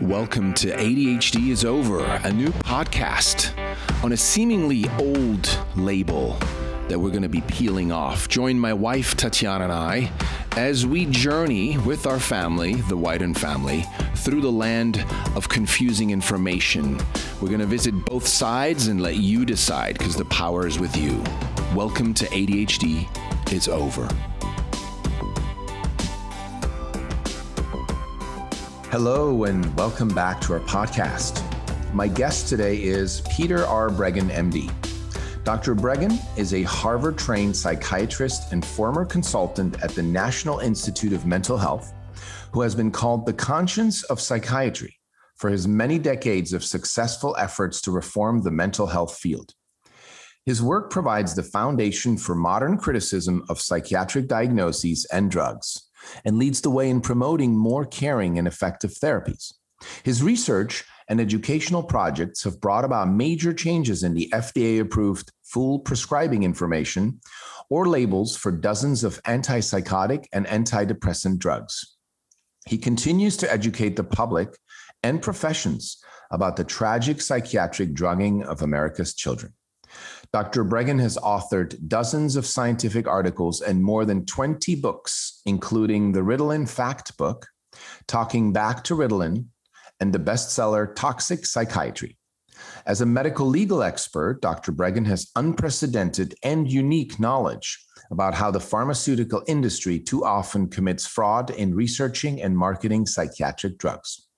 welcome to ADHD is Over, a new podcast on a seemingly old label that we're going to be peeling off. Join my wife Tatiana and I as we journey with our family, the Wyden family, through the land of confusing information. We're going to visit both sides and let you decide because the power is with you. Welcome to ADHD is Over. Hello, and welcome back to our podcast. My guest today is Peter R. Breggin, MD. Dr. Breggin is a Harvard trained psychiatrist and former consultant at the National Institute of Mental Health, who has been called the conscience of psychiatry for his many decades of successful efforts to reform the mental health field. His work provides the foundation for modern criticism of psychiatric diagnoses and drugs and leads the way in promoting more caring and effective therapies. His research and educational projects have brought about major changes in the FDA approved full prescribing information or labels for dozens of antipsychotic and antidepressant drugs. He continues to educate the public and professions about the tragic psychiatric drugging of America's children. Dr. Breggin has authored dozens of scientific articles and more than 20 books, including the Ritalin Fact Book, Talking Back to Ritalin, and the bestseller Toxic Psychiatry. As a medical legal expert, Dr. Breggin has unprecedented and unique knowledge about how the pharmaceutical industry too often commits fraud in researching and marketing psychiatric drugs.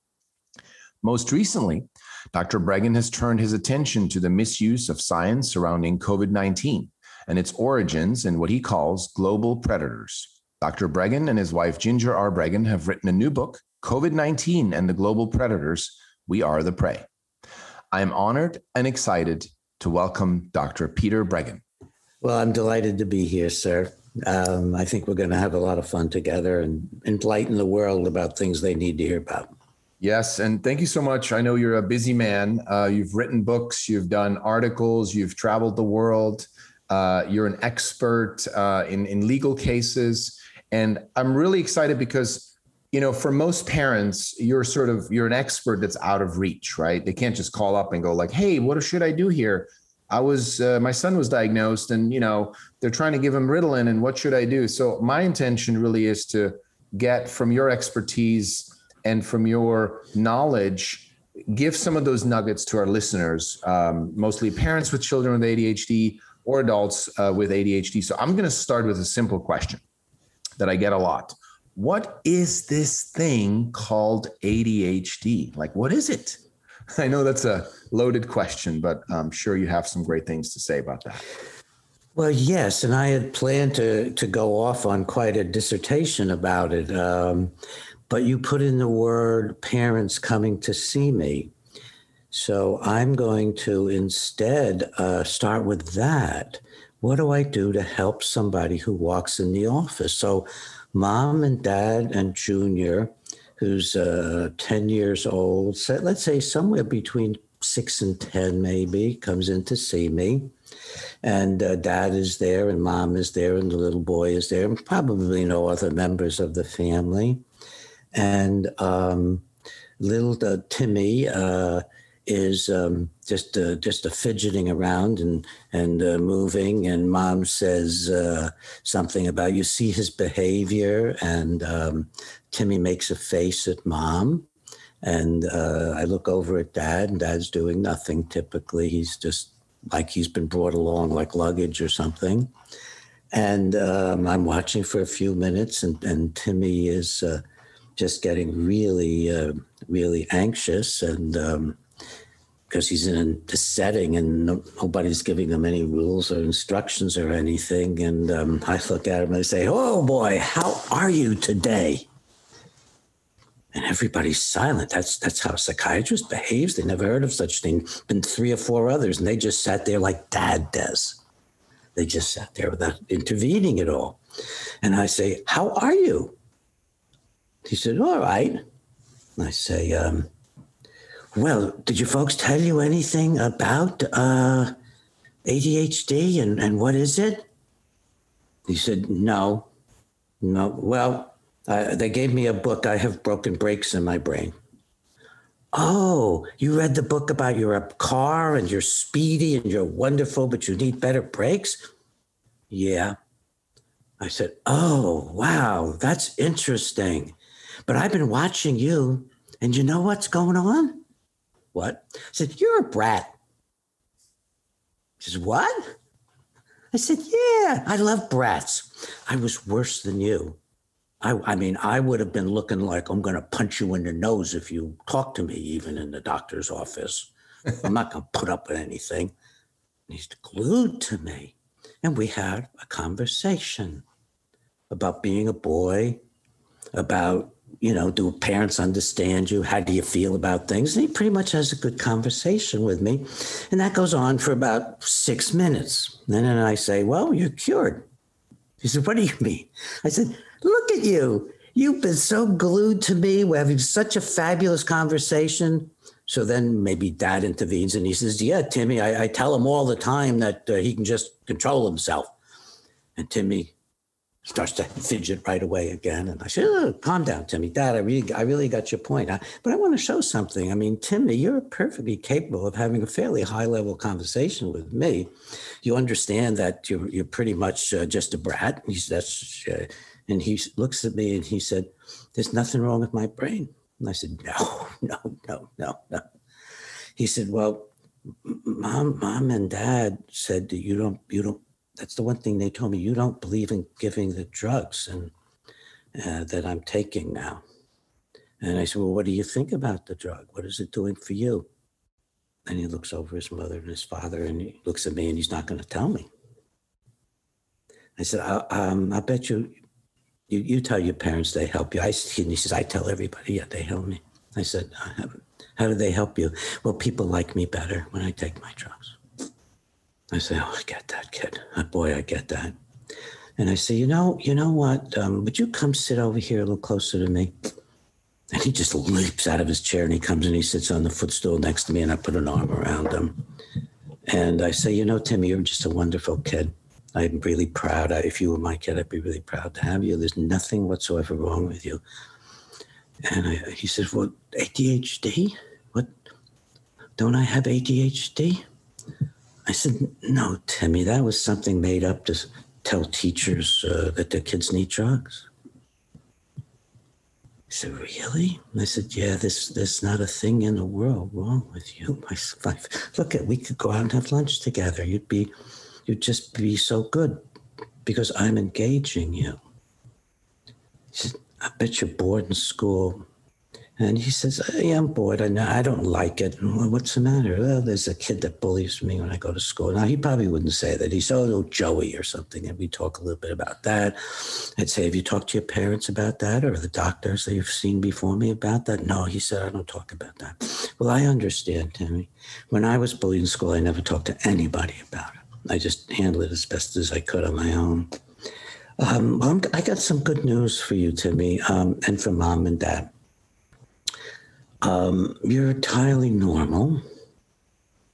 Most recently, Dr. Breggin has turned his attention to the misuse of science surrounding COVID 19 and its origins in what he calls global predators. Dr. Breggin and his wife Ginger R. Breggin have written a new book, COVID 19 and the Global Predators We Are the Prey. I am honored and excited to welcome Dr. Peter Breggin. Well, I'm delighted to be here, sir. Um, I think we're going to have a lot of fun together and enlighten the world about things they need to hear about. Yes, and thank you so much. I know you're a busy man. Uh, you've written books, you've done articles, you've traveled the world. Uh, you're an expert uh, in in legal cases, and I'm really excited because you know for most parents, you're sort of you're an expert that's out of reach, right? They can't just call up and go like, "Hey, what should I do here?" I was uh, my son was diagnosed, and you know they're trying to give him Ritalin, and what should I do? So my intention really is to get from your expertise and from your knowledge, give some of those nuggets to our listeners, um, mostly parents with children with ADHD or adults uh, with ADHD. So I'm going to start with a simple question that I get a lot. What is this thing called ADHD? Like, what is it? I know that's a loaded question, but I'm sure you have some great things to say about that. Well, yes, and I had planned to to go off on quite a dissertation about it. Um, but you put in the word parents coming to see me. So I'm going to instead uh, start with that. What do I do to help somebody who walks in the office? So, mom and dad and Junior, who's uh, 10 years old, let's say somewhere between six and 10, maybe, comes in to see me. And uh, dad is there, and mom is there, and the little boy is there, and probably no other members of the family and um, little uh, Timmy uh, is um, just uh, just a fidgeting around and and uh, moving. And mom says uh, something about you see his behavior, and um, Timmy makes a face at mom. And uh, I look over at dad, and dad's doing nothing. Typically, he's just like he's been brought along like luggage or something. And um, I'm watching for a few minutes, and, and Timmy is uh, just getting really, uh, really anxious and because um, he's in a setting and no, nobody's giving him any rules or instructions or anything. And um, I look at him and I say, "Oh boy, how are you today?" And everybody's silent. That's that's how a psychiatrist behaves. They never heard of such thing. Been three or four others, and they just sat there like Dad does. They just sat there without intervening at all. And I say, "How are you?" He said, All right. I say, um, Well, did you folks tell you anything about uh, ADHD and, and what is it? He said, No. No. Well, uh, they gave me a book. I have broken brakes in my brain. Oh, you read the book about your car and you're speedy and you're wonderful, but you need better brakes? Yeah. I said, Oh, wow, that's interesting. But I've been watching you, and you know what's going on? What? I said, You're a brat. She says, What? I said, Yeah, I love brats. I was worse than you. I, I mean, I would have been looking like I'm going to punch you in the nose if you talk to me, even in the doctor's office. I'm not going to put up with anything. he's glued to me. And we had a conversation about being a boy, about, you know, do parents understand you? How do you feel about things? And he pretty much has a good conversation with me. And that goes on for about six minutes. And then I say, Well, you're cured. He said, What do you mean? I said, Look at you. You've been so glued to me. We're having such a fabulous conversation. So then maybe dad intervenes and he says, Yeah, Timmy, I, I tell him all the time that uh, he can just control himself. And Timmy starts to fidget right away again. And I said, oh, calm down, Timmy. Dad, I really, I really got your point. I, but I want to show something. I mean, Timmy, you're perfectly capable of having a fairly high level conversation with me. You understand that you're, you're pretty much uh, just a brat. He's, that's, uh, and he looks at me and he said, there's nothing wrong with my brain. And I said, no, no, no, no, no. He said, well, mom, mom and dad said that you don't, you don't that's the one thing they told me. You don't believe in giving the drugs and uh, that I'm taking now. And I said, Well, what do you think about the drug? What is it doing for you? And he looks over his mother and his father and he looks at me and he's not going to tell me. I said, I, um, I bet you, you, you tell your parents they help you. I, and he says, I tell everybody, yeah, they help me. I said, how do they help you? Well, people like me better when I take my drugs. I say, oh, I get that, kid. Oh, boy, I get that. And I say, you know, you know what? Um, would you come sit over here a little closer to me? And he just leaps out of his chair and he comes and he sits on the footstool next to me and I put an arm around him. And I say, you know, Timmy, you're just a wonderful kid. I'm really proud. If you were my kid, I'd be really proud to have you. There's nothing whatsoever wrong with you. And I, he says, well, ADHD? What? Don't I have ADHD? I said, no, Timmy, that was something made up to tell teachers uh, that their kids need drugs. He said, really? I said, yeah, this, there's not a thing in the world wrong with you. My wife, look at, we could go out and have lunch together. You'd be, you'd just be so good because I'm engaging you. He said, I bet you're bored in school. And he says, hey, I'm bored. I, I don't like it. What's the matter? Well, there's a kid that bullies me when I go to school. Now, he probably wouldn't say that. He's, oh, Joey or something. And we talk a little bit about that. I'd say, have you talked to your parents about that or the doctors that you've seen before me about that? No, he said, I don't talk about that. Well, I understand, Timmy. When I was bullied in school, I never talked to anybody about it. I just handled it as best as I could on my own. Um, I got some good news for you, Timmy, um, and for mom and dad. Um, you're entirely normal.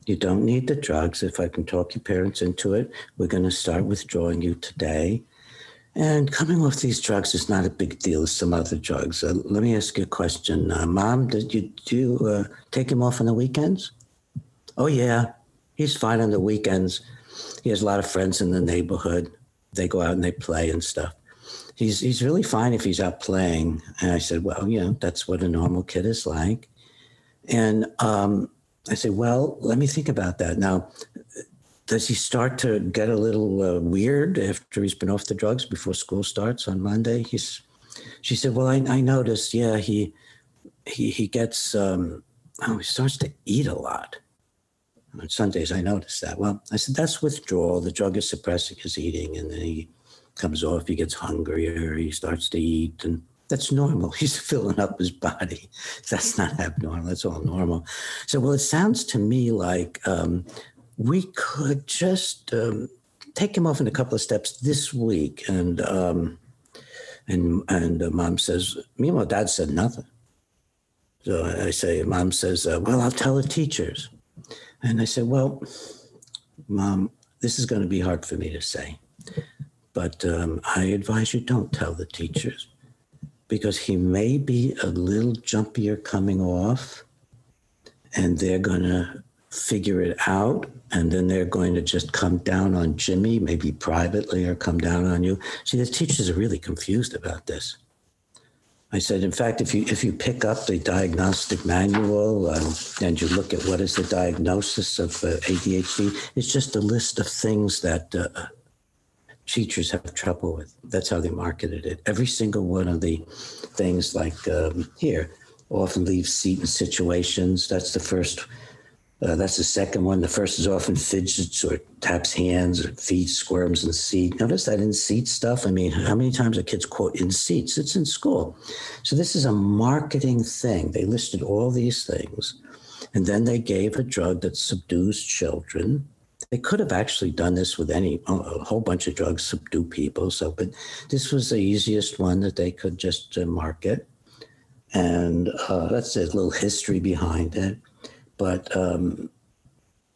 You don't need the drugs. If I can talk your parents into it, we're going to start withdrawing you today. And coming off these drugs is not a big deal as some other drugs. Uh, let me ask you a question. Uh, Mom, did you, do you uh, take him off on the weekends? Oh, yeah. He's fine on the weekends. He has a lot of friends in the neighborhood. They go out and they play and stuff he's he's really fine if he's out playing. And I said, well, you know, that's what a normal kid is like. And um, I said, well, let me think about that. Now, does he start to get a little uh, weird after he's been off the drugs before school starts on Monday? He's, she said, well, I, I noticed, yeah, he, he, he gets, um, oh, he starts to eat a lot. On Sundays, I noticed that. Well, I said, that's withdrawal. The drug is suppressing his eating, and then he comes off, he gets hungrier, he starts to eat, and that's normal. He's filling up his body. That's not abnormal. That's all normal. So, well, it sounds to me like um, we could just um, take him off in a couple of steps this week. And um, and and uh, mom says, meanwhile, dad said nothing. So I say, mom says, uh, well, I'll tell the teachers. And I said, well, mom, this is going to be hard for me to say. But um, I advise you don't tell the teachers because he may be a little jumpier coming off and they're going to figure it out and then they're going to just come down on Jimmy, maybe privately, or come down on you. See, the teachers are really confused about this. I said, in fact, if you if you pick up the diagnostic manual um, and you look at what is the diagnosis of uh, ADHD, it's just a list of things that uh, teachers have trouble with. That's how they marketed it. Every single one of the things, like um, here, often leave seat in situations. That's the first uh, that's the second one. The first is often fidgets or taps hands or feet, squirms in seat. Notice that in seat stuff. I mean, how many times are kids quote in seats? It's in school. So this is a marketing thing. They listed all these things. And then they gave a drug that subdues children. They could have actually done this with any, a whole bunch of drugs subdue people. So, but this was the easiest one that they could just uh, market. And uh, that's a little history behind it. But, um,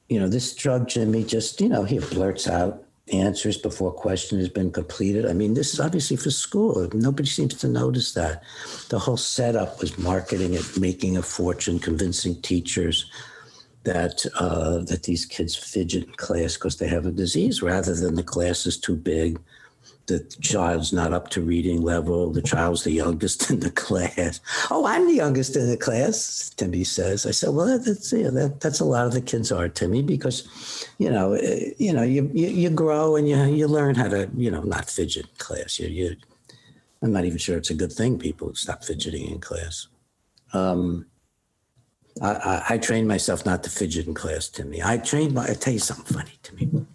you know, this drug, Jimmy, just, you know, he blurts out answers before question has been completed. I mean, this is obviously for school. Nobody seems to notice that. The whole setup was marketing it, making a fortune, convincing teachers that uh, that these kids fidget in class because they have a disease, rather than the class is too big the child's not up to reading level. The child's the youngest in the class. Oh, I'm the youngest in the class, Timmy says. I said, well, that's yeah, that, that's a lot of the kids are, Timmy, because, you know, eh, you know, you, you, you grow and you you learn how to, you know, not fidget in class. You, you, I'm not even sure it's a good thing. People stop fidgeting in class. Um, I, I, I trained myself not to fidget in class, Timmy. I trained my. I tell you something funny, Timmy.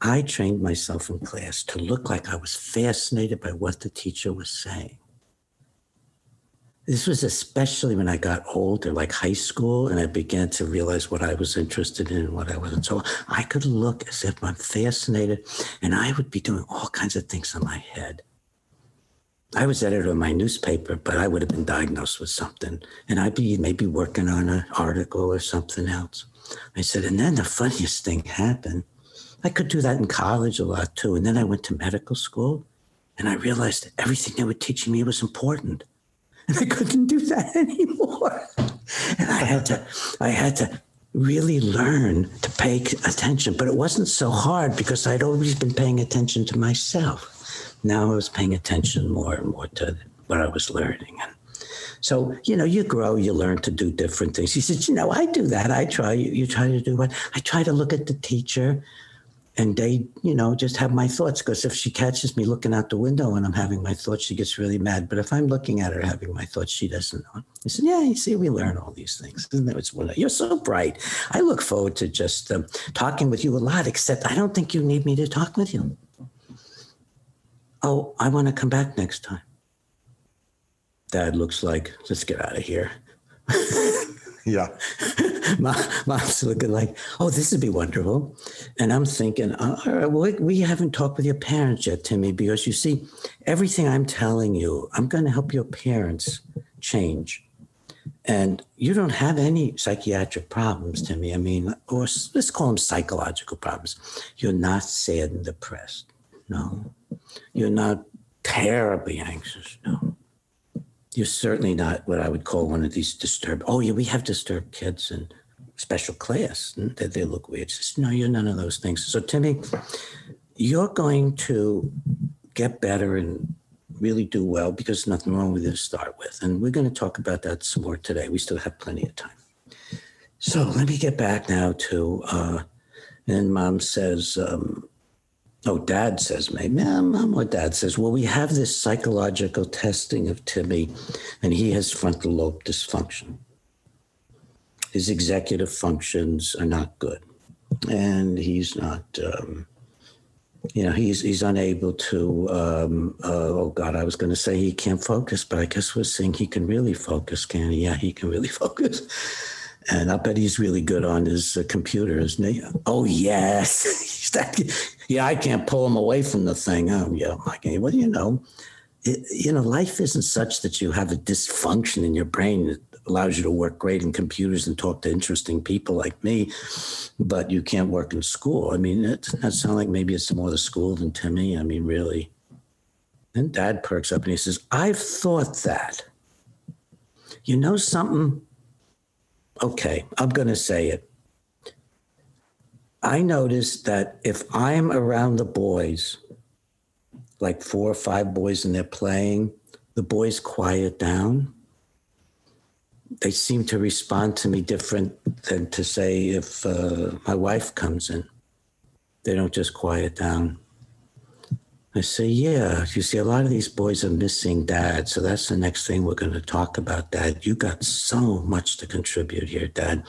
I trained myself in class to look like I was fascinated by what the teacher was saying. This was especially when I got older, like high school, and I began to realize what I was interested in and what I wasn't. So I could look as if I'm fascinated, and I would be doing all kinds of things in my head. I was editor of my newspaper, but I would have been diagnosed with something, and I'd be maybe working on an article or something else. I said, and then the funniest thing happened. I could do that in college a lot too. And then I went to medical school and I realized everything they were teaching me was important. And I couldn't do that anymore. And I had to, I had to really learn to pay attention. But it wasn't so hard because I'd always been paying attention to myself. Now I was paying attention more and more to what I was learning. And so, you know, you grow, you learn to do different things. He said, you know, I do that. I try. You, you try to do what? I try to look at the teacher and they, you know, just have my thoughts. Because if she catches me looking out the window and I'm having my thoughts, she gets really mad. But if I'm looking at her having my thoughts, she doesn't know. I said, "Yeah, you see, we learn all these things. Isn't that what's one? You're so bright. I look forward to just um, talking with you a lot. Except I don't think you need me to talk with you. Oh, I want to come back next time. Dad looks like, let's get out of here. Yeah. mom's looking like, oh, this would be wonderful. And I'm thinking, uh, all right, well, we haven't talked with your parents yet, Timmy, because you see, everything I'm telling you, I'm going to help your parents change. And you don't have any psychiatric problems, Timmy. I mean, or let's call them psychological problems. You're not sad and depressed. No. You're not terribly anxious. No you're certainly not what I would call one of these disturbed. Oh, yeah, we have disturbed kids in special class. And they, look weird. Says, no, you're none of those things. So, Timmy, you're going to get better and really do well because nothing wrong with you to start with. And we're going to talk about that some more today. We still have plenty of time. So let me get back now to, uh, and mom says, um, Oh, dad says, maybe, mom or dad says, well, we have this psychological testing of Timmy, and he has frontal lobe dysfunction. His executive functions are not good, and he's not, um, you know, he's he's unable to. Um, uh, oh God, I was going to say he can't focus, but I guess we're saying he can really focus, can he? Yeah, he can really focus. And I bet he's really good on his uh, computer, isn't he? Oh, yes. yeah, I can't pull him away from the thing. Oh, yeah. Okay. Well, you know, it, you know, life isn't such that you have a dysfunction in your brain that allows you to work great in computers and talk to interesting people like me, but you can't work in school. I mean, it doesn't that sound like maybe it's more the school than Timmy? I mean, really. And dad perks up and he says, I've thought that. You know something? Okay, I'm going to say it. I noticed that if I'm around the boys, like four or five boys and they're playing, the boys quiet down. They seem to respond to me different than to say if uh, my wife comes in. They don't just quiet down. I say, yeah, you see, a lot of these boys are missing dad. So that's the next thing we're going to talk about, dad. You got so much to contribute here, dad.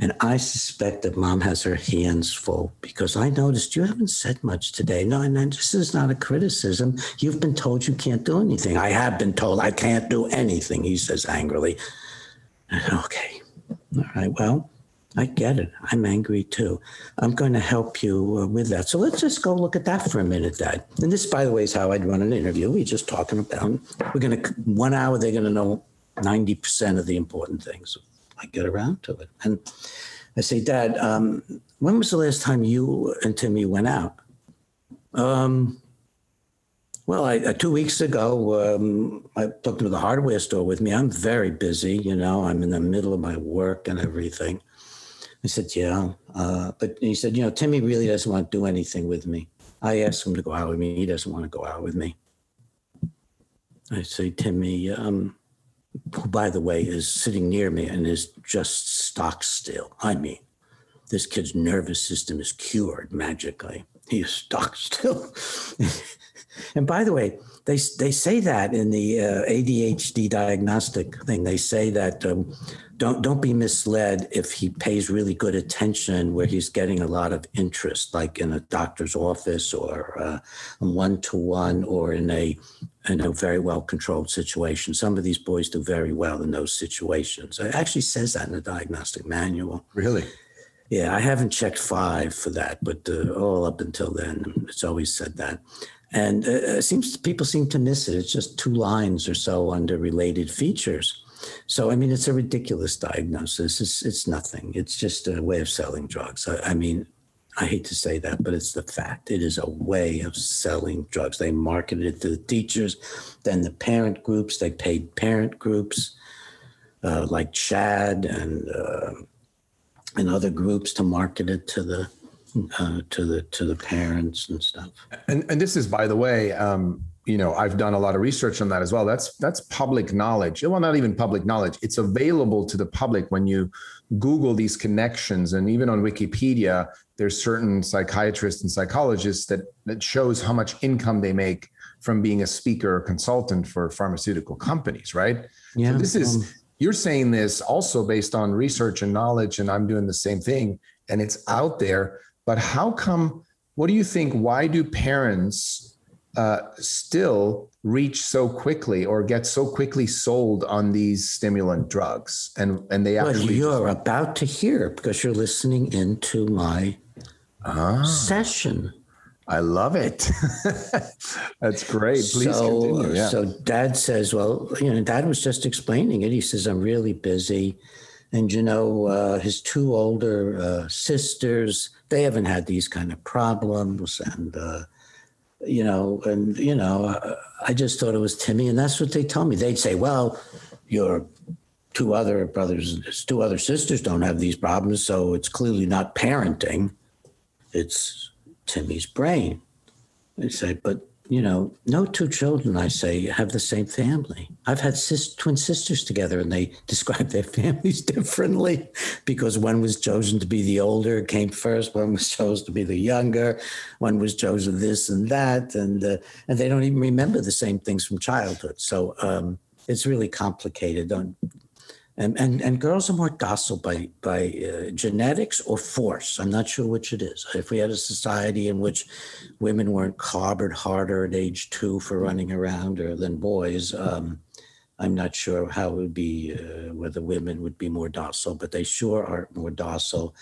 And I suspect that mom has her hands full because I noticed you haven't said much today. No, and this is not a criticism. You've been told you can't do anything. I have been told I can't do anything, he says angrily. Okay. All right. Well, I get it. I'm angry too. I'm going to help you uh, with that. So let's just go look at that for a minute, Dad. And this, by the way, is how I'd run an interview. We're just talking about. We're going to one hour. They're going to know ninety percent of the important things. I get around to it, and I say, Dad, um, when was the last time you and Timmy went out? Um, well, I, uh, two weeks ago, um, I took him to the hardware store with me. I'm very busy, you know. I'm in the middle of my work and everything. I said, yeah. Uh, but he said, you know, Timmy really doesn't want to do anything with me. I asked him to go out with me. He doesn't want to go out with me. I say, Timmy, um, who, by the way, is sitting near me and is just stock still. I mean, this kid's nervous system is cured magically. He is stock still. and by the way, they, they say that in the uh, ADHD diagnostic thing. They say that um, don't don't be misled if he pays really good attention where he's getting a lot of interest, like in a doctor's office or one to one or in a in a very well controlled situation. Some of these boys do very well in those situations. It actually says that in the diagnostic manual. Really? Yeah, I haven't checked five for that, but uh, all up until then, it's always said that. And uh, it seems people seem to miss it. It's just two lines or so under related features. So, I mean, it's a ridiculous diagnosis. It's, it's nothing. It's just a way of selling drugs. I, I mean, I hate to say that, but it's the fact. It is a way of selling drugs. They marketed it to the teachers, then the parent groups. They paid parent groups uh, like CHADD and uh, and other groups to market it to the uh, to the to the parents and stuff. And and this is, by the way, um, you know i've done a lot of research on that as well. That's that's public knowledge. Well not even public knowledge. It's available to the public when you google these connections. And even on wikipedia there's certain psychiatrists and psychologists that that shows how much income they make from being a speaker or consultant for pharmaceutical companies right? Yeah. so this is um, you're saying this also based on research and knowledge and i'm doing the same thing and it's out there but how come what do you think why do parents uh, still reach so quickly or get so quickly sold on these stimulant drugs? And and they actually well, you're about to hear because you're listening into my ah, session. I love it. That's great. Please so, continue. Yeah. so dad says well you know dad was just explaining it. He says i'm really busy. And you know uh, his two older uh, sisters they haven't had these kind of problems and uh, you know, and you know, I just thought it was Timmy, and that's what they told me. They'd say, "Well, your two other brothers, two other sisters don't have these problems, so it's clearly not parenting; it's Timmy's brain." They say, "But you know, no two children, I say, have the same family. I've had sis- twin sisters together and they describe their families differently because one was chosen to be the older, came first, one was chosen to be the younger, one was chosen this and that. And, uh, and they don't even remember the same things from childhood. So um, it's really complicated. Don't, and, and, and girls are more docile by, by uh, genetics or force. I'm not sure which it is. If we had a society in which women weren't clobbered harder at age two for running around or than boys, um, I'm not sure how it would be, uh, whether women would be more docile, but they sure are more docile.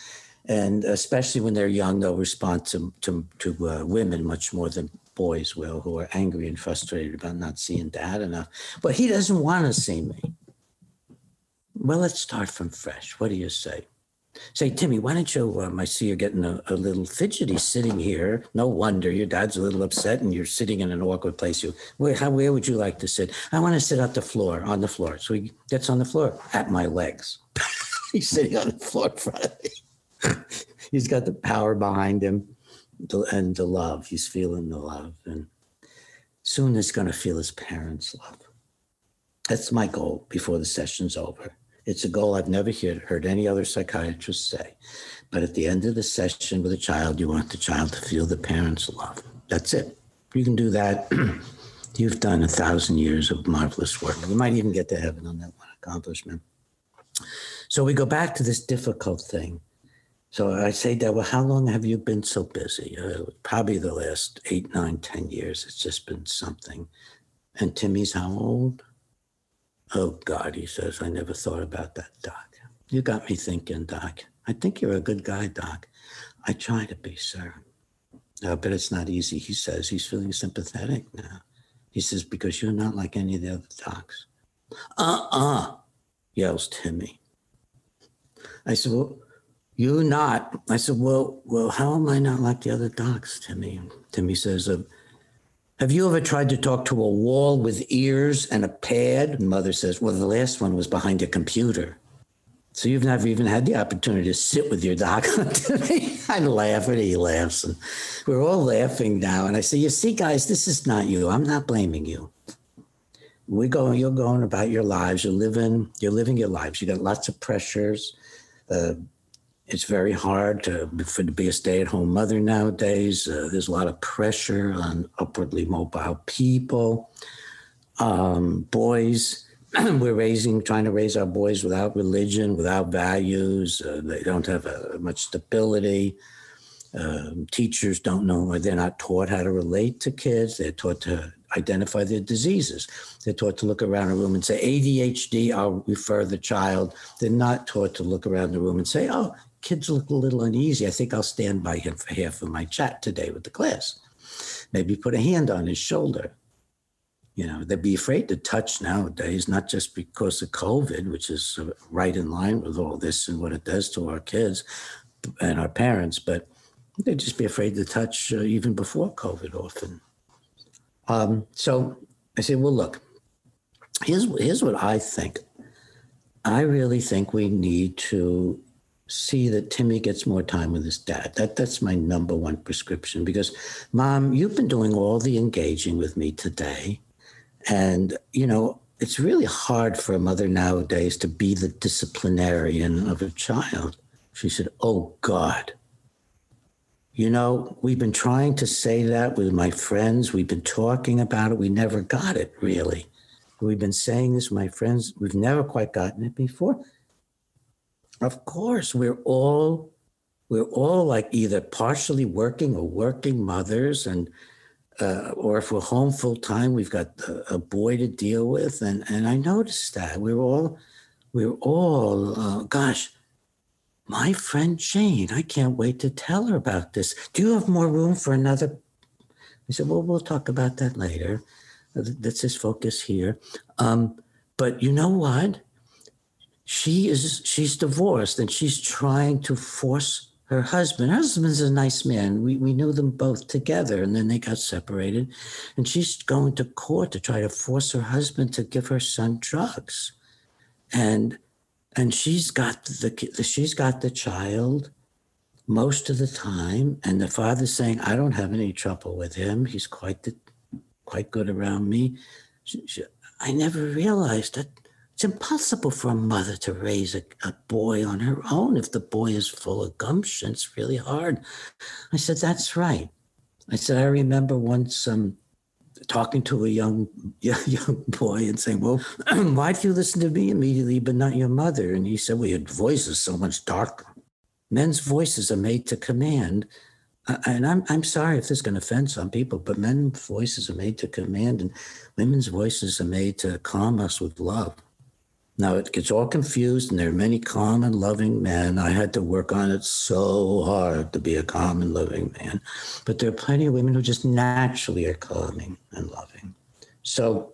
And especially when they're young, they'll respond to, to, to uh, women much more than boys will, who are angry and frustrated about not seeing dad enough. But he doesn't want to see me. Well, let's start from fresh. What do you say? Say, Timmy, why don't you? Um, I see you're getting a, a, little fidgety sitting here. No wonder your dad's a little upset and you're sitting in an awkward place. You, where, how, where would you like to sit? I want to sit at the floor, on the floor. So he gets on the floor at my legs. He's sitting on the floor in front of me. He's got the power behind him and the love. He's feeling the love. And soon he's going to feel his parents' love. That's my goal before the session's over. It's a goal I've never heard, any other psychiatrist say. But at the end of the session with a child, you want the child to feel the parents' love. That's it. You can do that. You've done a thousand years of marvelous work. You might even get to heaven on that one accomplishment. So we go back to this difficult thing. So I say, Dad, well, how long have you been so busy? Uh, probably the last eight, nine, ten years. It's just been something. And Timmy's how old? Oh, God, he says, I never thought about that, Doc. You got me thinking, Doc. I think you're a good guy, Doc. I try to be, sir. Uh, but it's not easy, he says. He's feeling sympathetic now. He says, because you're not like any of the other docs. Uh uh yells Timmy. I said, Well, you not. I said, Well, well, how am I not like the other docs, Timmy? Timmy says, uh, Have you ever tried to talk to a wall with ears and a pad? Mother says, Well, the last one was behind a computer. So you've never even had the opportunity to sit with your doc. I laugh and he laughs. And we're all laughing now. And I say, you see, guys, this is not you. I'm not blaming you. We go, you're going about your lives. You're living, you're living your lives. You got lots of pressures. Uh, it's very hard to, for, to be a stay-at-home mother nowadays. Uh, there's a lot of pressure on upwardly mobile people, um, boys we're raising, trying to raise our boys without religion, without values. Uh, they don't have uh, much stability. Um, teachers don't know, or they're not taught how to relate to kids. They're taught to identify their diseases. They're taught to look around a room and say, ADHD, I'll refer the child. They're not taught to look around the room and say, oh, kids look a little uneasy. I think I'll stand by him for half of my chat today with the class. Maybe put a hand on his shoulder you know they'd be afraid to touch nowadays not just because of covid which is right in line with all this and what it does to our kids and our parents but they'd just be afraid to touch uh, even before covid often um, so i said well look here's, here's what i think i really think we need to see that Timmy gets more time with his dad. That that's my number one prescription because mom, you've been doing all the engaging with me today. And, you know, it's really hard for a mother nowadays to be the disciplinarian of a child. She said, Oh God. You know, we've been trying to say that with my friends. We've been talking about it. We never got it really. We've been saying this, my friends. We've never quite gotten it before. Of course, we're all we're all like either partially working or working mothers and uh, or if we're home full time, we've got a, a, boy to deal with, and and I noticed that we're all we're all uh, gosh, my friend Jane. I can't wait to tell her about this. Do you have more room for another? I said, well, we'll talk about that later. That's his focus here. Um, but you know what? She is she's divorced and she's trying to force her husband. Her husband's a nice man. We, we knew them both together, and then they got separated. And she's going to court to try to force her husband to give her son drugs, and and she's got the she's got the child most of the time, and the father's saying, "I don't have any trouble with him. He's quite the, quite good around me." She, she, I never realized that it's impossible for a mother to raise a, a, boy on her own if the boy is full of gumption. It's really hard. I said, That's right. I said, I remember once um, talking to a young young boy and saying, Well, why do you listen to me immediately but not your mother? And he said, Well, your voice is so much darker. Men's voices are made to command. And I'm, I'm sorry if this can offend some people, but men's voices are made to command, and women's voices are made to calm us with love. Now it gets all confused, and there are many calm and loving men. I had to work on it so hard to be a calm and loving man. But there are plenty of women who just naturally are calming and loving. So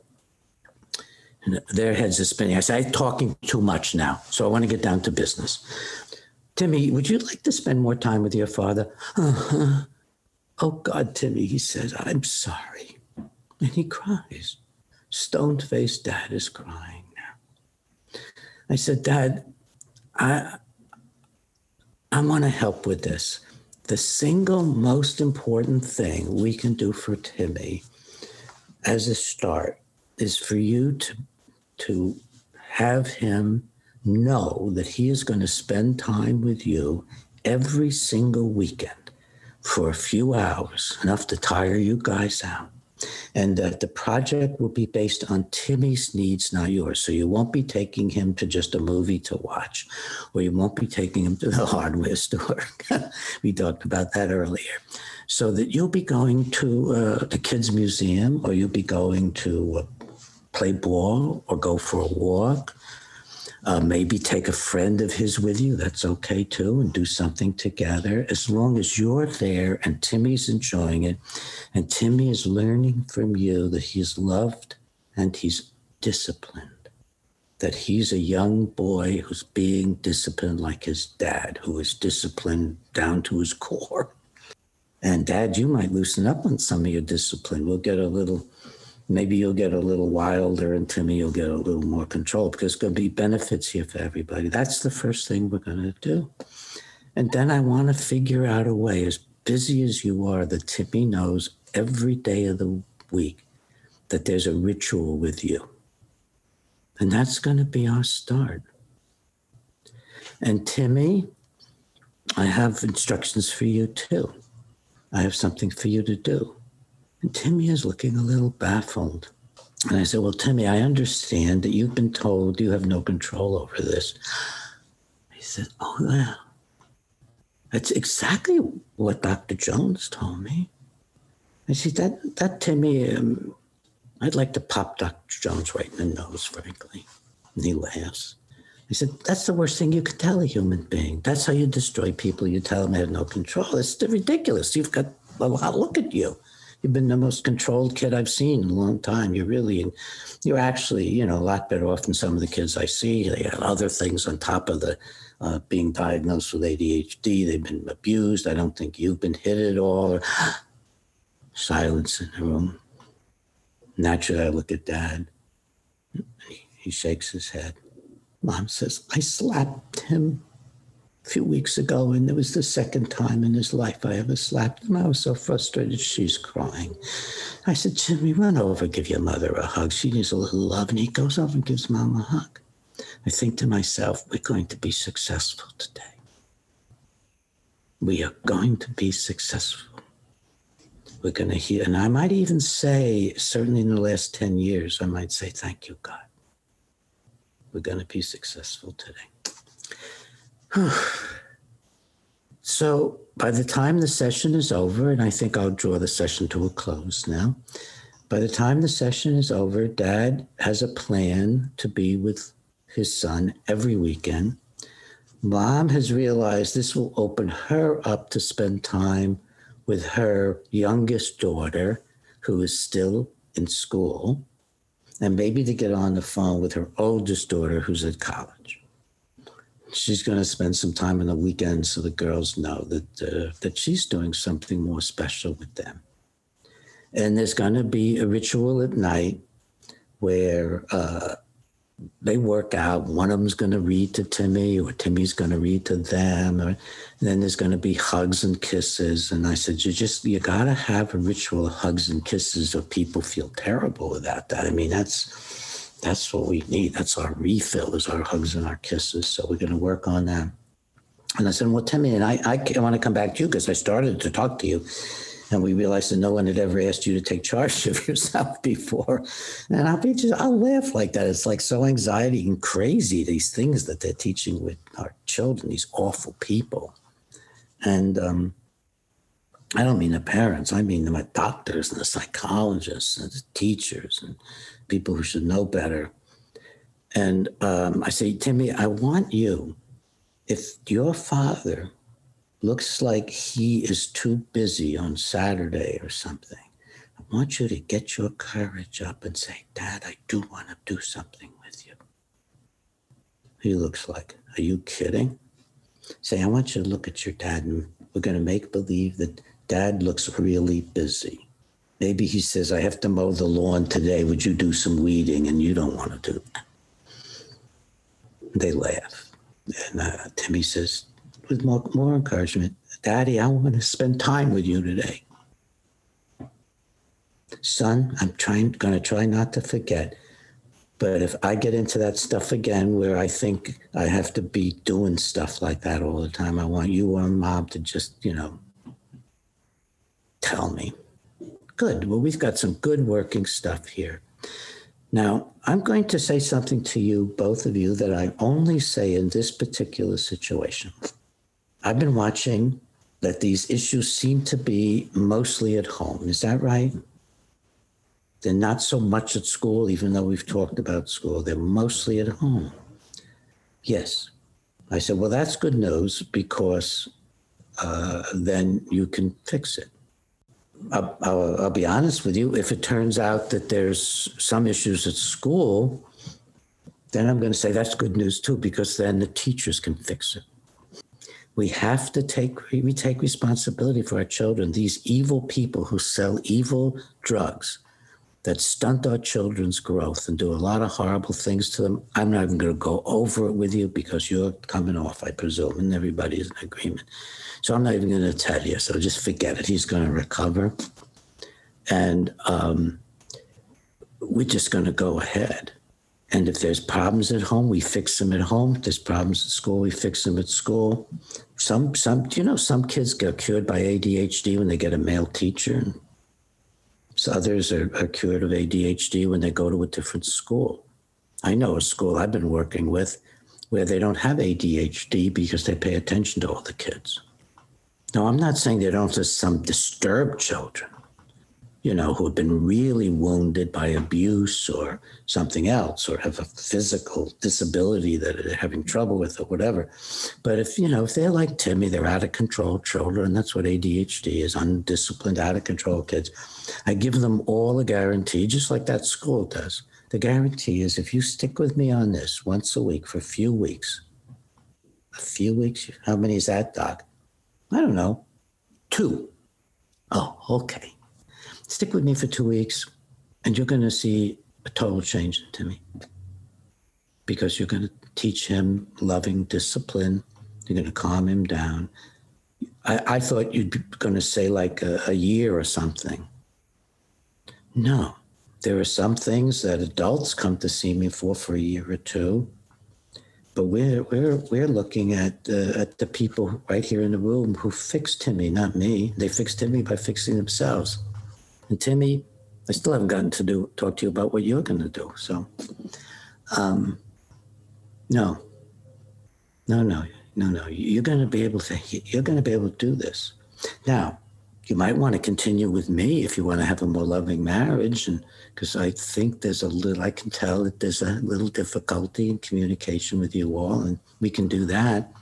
their heads are spinning. I say, I'm talking too much now. So I want to get down to business. Timmy, would you like to spend more time with your father? Uh-huh. Oh, God, Timmy, he says, I'm sorry. And he cries. Stone faced dad is crying. I said, Dad, I I want to help with this. The single most important thing we can do for Timmy as a start is for you to to have him know that he is going to spend time with you every single weekend for a few hours, enough to tire you guys out and that the project will be based on Timmy's needs, not yours. So you won't be taking him to just a movie to watch, or you won't be taking him to the hardware store. we talked about that earlier. So that you'll be going to uh, the kids' museum, or you'll be going to uh, play ball, or go for a walk, uh, maybe take a friend of his with you. That's okay too, and do something together. As long as you're there and Timmy's enjoying it, and Timmy is learning from you that he's loved and he's disciplined, that he's a young boy who's being disciplined like his dad, who is disciplined down to his core. And dad, you might loosen up on some of your discipline. We'll get a little maybe you'll get a little wilder and Timmy you'll get a little more control because there's going to be benefits here for everybody. That's the first thing we're going to do. And then I want to figure out a way, as busy as you are, that Timmy knows every day of the week that there's a ritual with you. And that's going to be our start. And Timmy, I have instructions for you too. I have something for you to do. And Timmy is looking a little baffled. And I said, Well, Timmy, I understand that you've been told you have no control over this. He said, Oh, yeah. That's exactly what Dr. Jones told me. I said, That, that Timmy, um, I'd like to pop Dr. Jones right in the nose, frankly. And he laughs. I said, That's the worst thing you could tell a human being. That's how you destroy people. You tell them they have no control. It's ridiculous. You've got a lot. Look at you you've been the most controlled kid I've seen in a long time. You're really, you're actually, you know, a lot better off than some of the kids I see. They have other things on top of the uh, being diagnosed with ADHD. They've been abused. I don't think you've been hit at all. Silence in the room. Naturally, I look at dad. He shakes his head. Mom says, I slapped him a few weeks ago, and it was the second time in his life I ever slapped him. I was so frustrated. She's crying. I said, Jimmy, run over, give your mother a hug. She needs a little love. And he goes over and gives mom a hug. I think to myself, we're going to be successful today. We are going to be successful. We're going to hear, and I might even say, certainly in the last 10 years, I might say, thank you, God. We're going to be successful today. so by the time the session is over, and I think I'll draw the session to a close now. By the time the session is over, dad has a plan to be with his son every weekend. Mom has realized this will open her up to spend time with her youngest daughter, who is still in school, and maybe to get on the phone with her oldest daughter, who's at college she's going to spend some time on the weekend so the girls know that uh, that she's doing something more special with them. And there's going to be a ritual at night where uh, they work out. One of them's going to read to Timmy, or Timmy's going to read to them. Or, then there's going to be hugs and kisses. And I said, you just you got to have a ritual of hugs and kisses, or people feel terrible without that. I mean, that's that's what we need. That's our refill is our hugs and our kisses. So we're going to work on that. And I said, well, Timmy, and I, I want to come back to you because I started to talk to you and we realized that no one had ever asked you to take charge of yourself before. And I'll be just, I'll laugh like that. It's like so anxiety and crazy, these things that they're teaching with our children, these awful people. And um, I don't mean the parents, I mean the doctors and the psychologists and the teachers and people who should know better. And um, I say, Timmy, I want you, if your father looks like he is too busy on Saturday or something, I want you to get your courage up and say, Dad, I do want to do something with you. He looks like, Are you kidding? Say, I want you to look at your dad and we're going to make believe that dad looks really busy. Maybe he says, I have to mow the lawn today. Would you do some weeding? And you don't want to do that. They laugh. And uh, Timmy says, with more, more encouragement, Daddy, I want to spend time with you today. Son, I'm trying, going to try not to forget. But if I get into that stuff again where I think I have to be doing stuff like that all the time, I want you or mom to just, you know, tell me. Good. Well, we've got some good working stuff here. Now, I'm going to say something to you, both of you, that I only say in this particular situation. I've been watching that these issues seem to be mostly at home. Is that right? They're not so much at school, even though we've talked about school. They're mostly at home. Yes. I said, well, that's good news because uh, then you can fix it. I'll, I'll, I'll, be honest with you. If it turns out that there's some issues at school, then I'm going to say that's good news too, because then the teachers can fix it. We have to take we take responsibility for our children. These evil people who sell evil drugs that stunt our children's growth and do a lot of horrible things to them. I'm not even going to go over it with you because you're coming off, I presume, and everybody's in agreement. So I'm not even going to tell you. So just forget it. He's going to recover. And um, we're just going to go ahead. And if there's problems at home, we fix them at home. If there's problems at school, we fix them at school. Some, some, you know, some kids get cured by ADHD when they get a male teacher. So others are, are cured of ADHD when they go to a different school. I know a school I've been working with where they don't have ADHD because they pay attention to all the kids. No, I'm not saying they don't have some disturbed children, you know, who have been really wounded by abuse or something else, or have a physical disability that they're having trouble with or whatever. But if, you know, if they're like Timmy, they're out of control children, that's what ADHD is, undisciplined, out of control kids. I give them all a guarantee, just like that school does. The guarantee is if you stick with me on this once a week for a few weeks, a few weeks, how many is that, Doc? I don't know, two. Oh, okay. Stick with me for two weeks, and you're going to see a total change in Timmy because you're going to teach him loving discipline. You're going to calm him down. I, I thought you'd be going to say like a, a year or something. No, there are some things that adults come to see me for for a year or two but we're we're we're looking at uh, at the people right here in the room who fixed Timmy, not me. They fixed Timmy by fixing themselves. And Timmy, I still haven't gotten to do talk to you about what you're going to do. So, um, no, no, no, no, no. You're going to be able to. You're going to be able to do this. Now, you might want to continue with me if you want to have a more loving marriage and because i think there's a little i can tell that there's a little difficulty in communication with you all and we can do that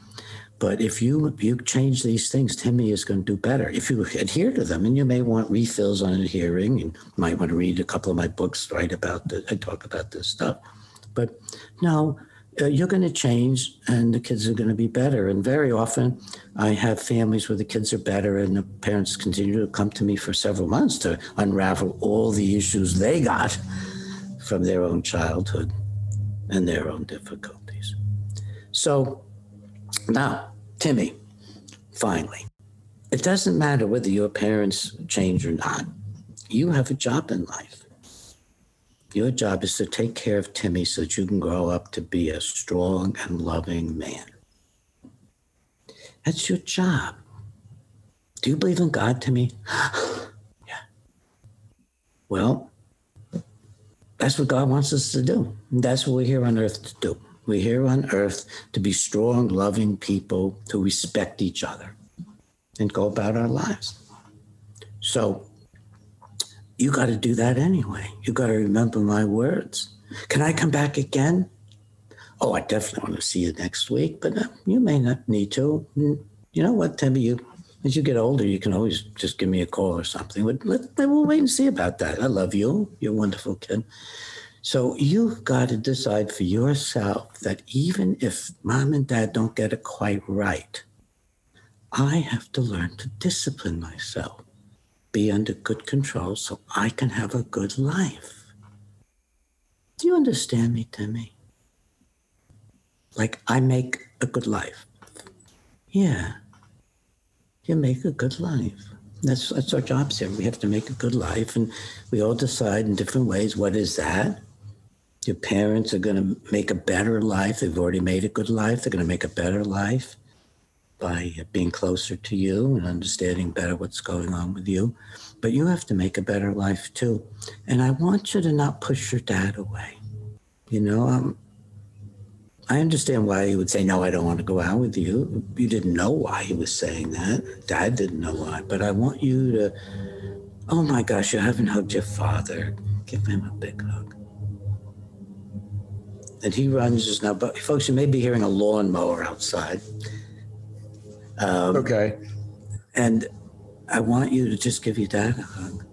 but if you you change these things timmy is going to do better if you adhere to them and you may want refills on adhering and might want to read a couple of my books right about the i talk about this stuff but no uh, you're going to change and the kids are going to be better. And very often I have families where the kids are better and the parents continue to come to me for several months to unravel all the issues they got from their own childhood and their own difficulties. So now, Timmy, finally, it doesn't matter whether your parents change or not. You have a job in life. Your job is to take care of Timmy so that you can grow up to be a strong and loving man. That's your job. Do you believe in God, Timmy? yeah. Well, that's what God wants us to do. That's what we're here on earth to do. We're here on earth to be strong, loving people, to respect each other and go about our lives. So you got to do that anyway. You got to remember my words. Can I come back again? Oh, I definitely want to see you next week, but uh, you may not need to. Mm, you know what, Timmy? You as you get older, you can always just give me a call or something. But we'll wait and see about that. I love you. You're a wonderful kid. So you've got to decide for yourself that even if mom and dad don't get it quite right, I have to learn to discipline myself be under good control so I can have a good life. Do you understand me, Timmy? Like I make a good life. Yeah. You make a good life. That's that's our jobs here. We have to make a good life, and we all decide in different ways. What is that? Your parents are going to make a better life. They've already made a good life. They're going to make a better life by being closer to you and understanding better what's going on with you. But you have to make a better life too. And I want you to not push your dad away. You know, um, I understand why he would say, No, I don't want to go out with you. You didn't know why he was saying that. Dad didn't know why. But I want you to, oh my gosh, you haven't hugged your father. Give him a big hug. And he runs just now. But folks, you may be hearing a lawnmower outside. Um, okay. And I want you to just give your dad a hug.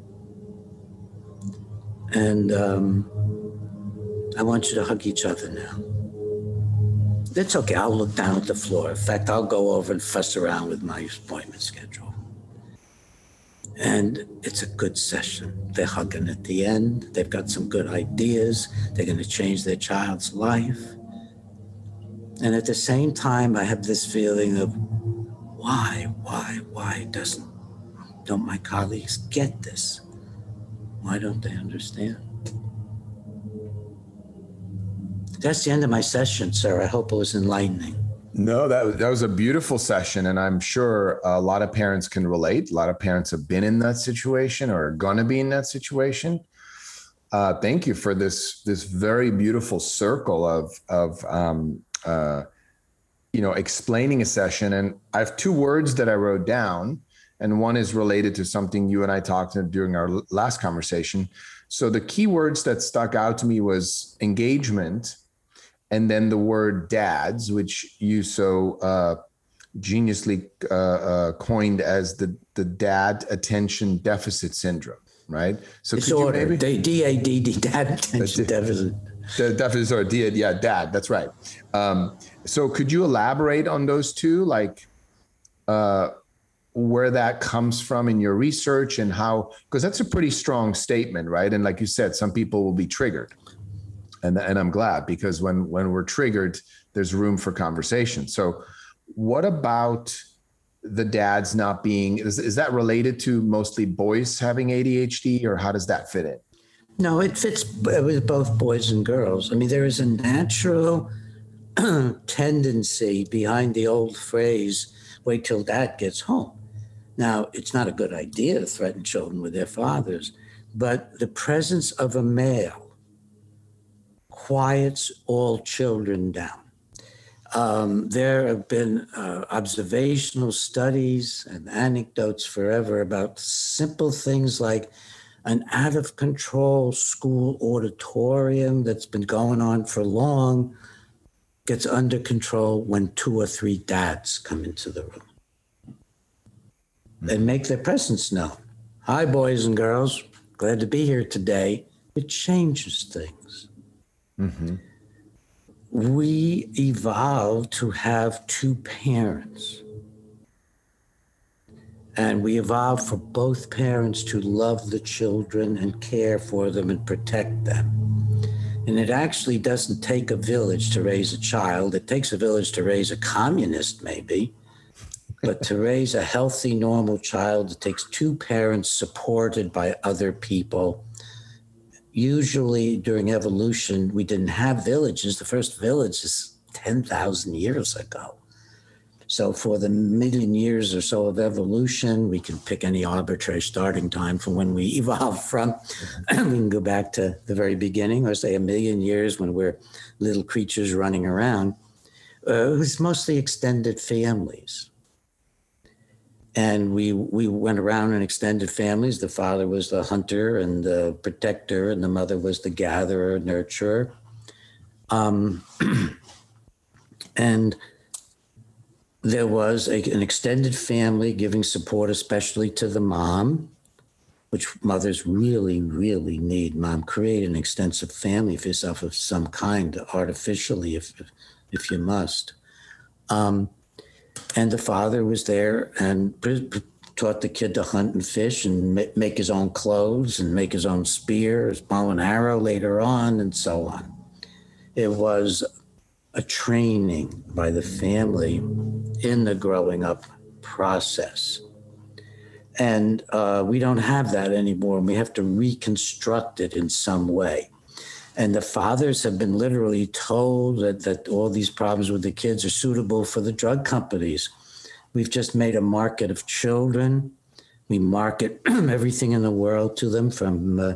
And um, I want you to hug each other now. That's okay. I'll look down at the floor. In fact, I'll go over and fuss around with my appointment schedule. And it's a good session. They're hugging at the end. They've got some good ideas. They're going to change their child's life. And at the same time, I have this feeling of why, why, why doesn't don't my colleagues get this? Why don't they understand? That's the end of my session, sir. I hope it was enlightening. No, that that was a beautiful session, and I'm sure a lot of parents can relate. A lot of parents have been in that situation or are going to be in that situation. Uh, thank you for this this very beautiful circle of of um, uh, you know explaining a session. And I have two words that I wrote down, and one is related to something you and I talked during our last conversation. So the key words that stuck out to me was engagement and then the word dads, which you so uh, geniusly uh, uh, coined as the the dad attention deficit syndrome, right? So disorder, maybe, DADD, dad attention deficit. The deficit or D, yeah, dad. That's right. Um, so could you elaborate on those two, like uh, where that comes from in your research and how? Because that's a pretty strong statement, right? And like you said, some people will be triggered and and I'm glad because when when we're triggered, there's room for conversation. So, what about the dads not being is, is that related to mostly boys having ADHD or how does that fit in? No, it fits with both boys and girls. I mean, there is a natural tendency behind the old phrase, wait till dad gets home. Now, it's not a good idea to threaten children with their fathers, but the presence of a male quiets all children down. Um, there have been uh, observational studies and anecdotes forever about simple things like an out of control school auditorium that's been going on for long gets under control when two or three dads come into the room and make their presence known. Hi, boys and girls. Glad to be here today. It changes things. Mm-hmm. We evolved to have two parents. And we evolved for both parents to love the children and care for them and protect them. And it actually doesn't take a village to raise a child. It takes a village to raise a communist, maybe. But to raise a healthy, normal child, it takes two parents supported by other people usually during evolution, we didn't have villages. The first village is 10,000 years ago. So, for the million years or so of evolution, we can pick any arbitrary starting time from when we evolved from. we can go back to the very beginning, or say a million years when we're little creatures running around. Uh, it was mostly extended families and we we went around in extended families. The father was the hunter and the protector, and the mother was the gatherer, nurturer. Um, and there was a, an extended family giving support, especially to the mom, which mothers really, really need. Mom, create an extensive family for yourself of some kind, artificially, if if you must. Um, and the father was there and taught the kid to hunt and fish and make his own clothes and make his own spear, his bow and arrow later on, and so on. It was a training by the family in the growing up process. And uh, we don't have that anymore. And we have to reconstruct it in some way. And the fathers have been literally told that, that all these problems with the kids are suitable for the drug companies. We've just made a market of children. We market everything in the world to them from uh,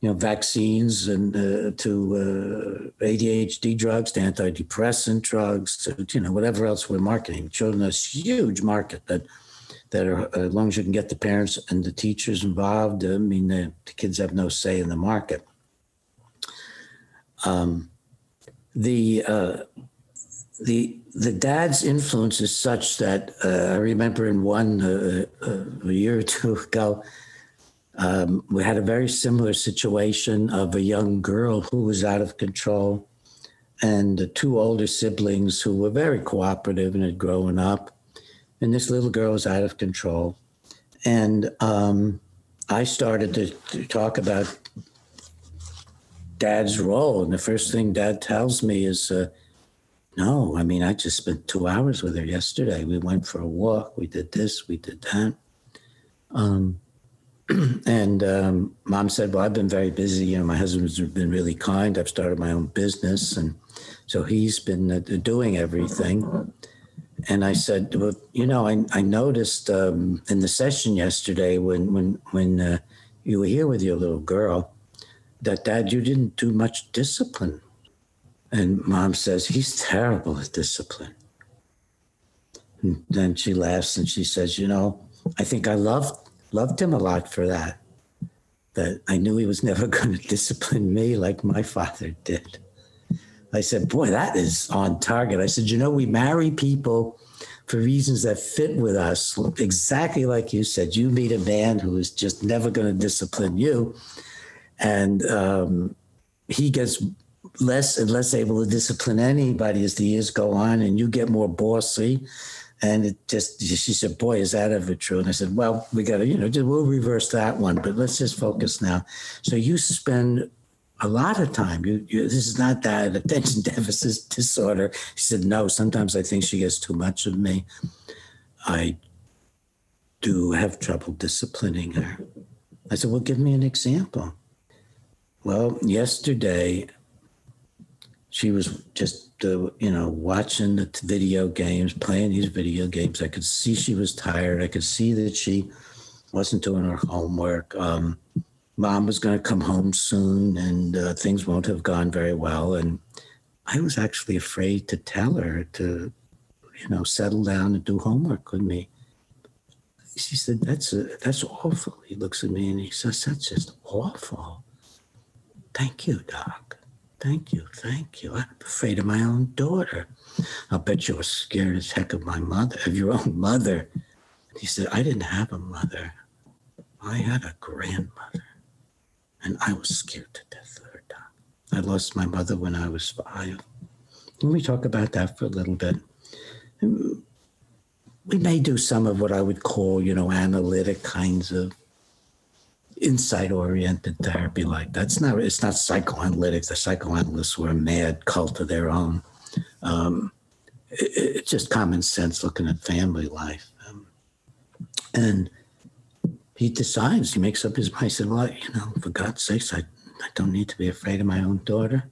you know, vaccines and uh, to uh, ADHD drugs, to antidepressant drugs, to you know whatever else we're marketing. Children, a huge market that that are as long as you can get the parents and the teachers involved. I mean, the, the kids have no say in the market. Um, the uh, the the dad's influence is such that uh, I remember in one uh, uh, a year or two ago um, we had a very similar situation of a young girl who was out of control and the two older siblings who were very cooperative and had grown up. And this little girl was out of control. And um, I started to, to talk about dad's role. And the first thing dad tells me is, uh, no, I mean, I just spent two hours with her yesterday. We went for a walk. We did this, we did that. Um, and um, mom said, Well, I've been very busy. You know, my husband's been really kind. I've started my own business. And so he's been uh, doing everything. And I said, Well, you know, I, I noticed um, in the session yesterday when, when, when uh, you were here with your little girl that, Dad, you didn't do much discipline. And mom says, He's terrible at discipline. And then she laughs and she says, You know, I think I loved loved him a lot for that. That I knew he was never going to discipline me like my father did. I said, Boy, that is on target. I said, You know, we marry people for reasons that fit with us, exactly like you said. You meet a man who is just never going to discipline you. And um, he gets less and less able to discipline anybody as the years go on, and you get more bossy and it just, she said, boy, is that ever true? And I said, well, we got to, you know, we'll reverse that one, but let's just focus now. So you spend a lot of time. You, you, this is not that attention deficit disorder. She said, no, sometimes I think she gets too much of me. I do have trouble disciplining her. I said, well, give me an example. Well, yesterday, she was just uh, you know watching the video games playing these video games. I could see she was tired. I could see that she wasn't doing her homework. Um, mom was going to come home soon and uh, things won't have gone very well. And i was actually afraid to tell her to you know settle down and do homework with me. She said that's a, that's awful he looks at me and he says that's just awful thank you doc Thank you, thank you. I'm afraid of my own daughter. I'll bet you were scared as heck of my mother, of your own mother. He said, I didn't have a mother. I had a grandmother. And I was scared to death of her. Doc. I lost my mother when I was five. Let me talk about that for a little bit. Hmm. We may do some of what I would call, you know, analytic kinds of insight oriented therapy like that. It's not, it's not psychoanalytic. The psychoanalysts were a mad cult of their own. Um, it, it's just common sense looking at family life. Um, and he decides, he makes up his mind. He said, Well, you know, for God's sakes, I, I don't need to be afraid of my own daughter.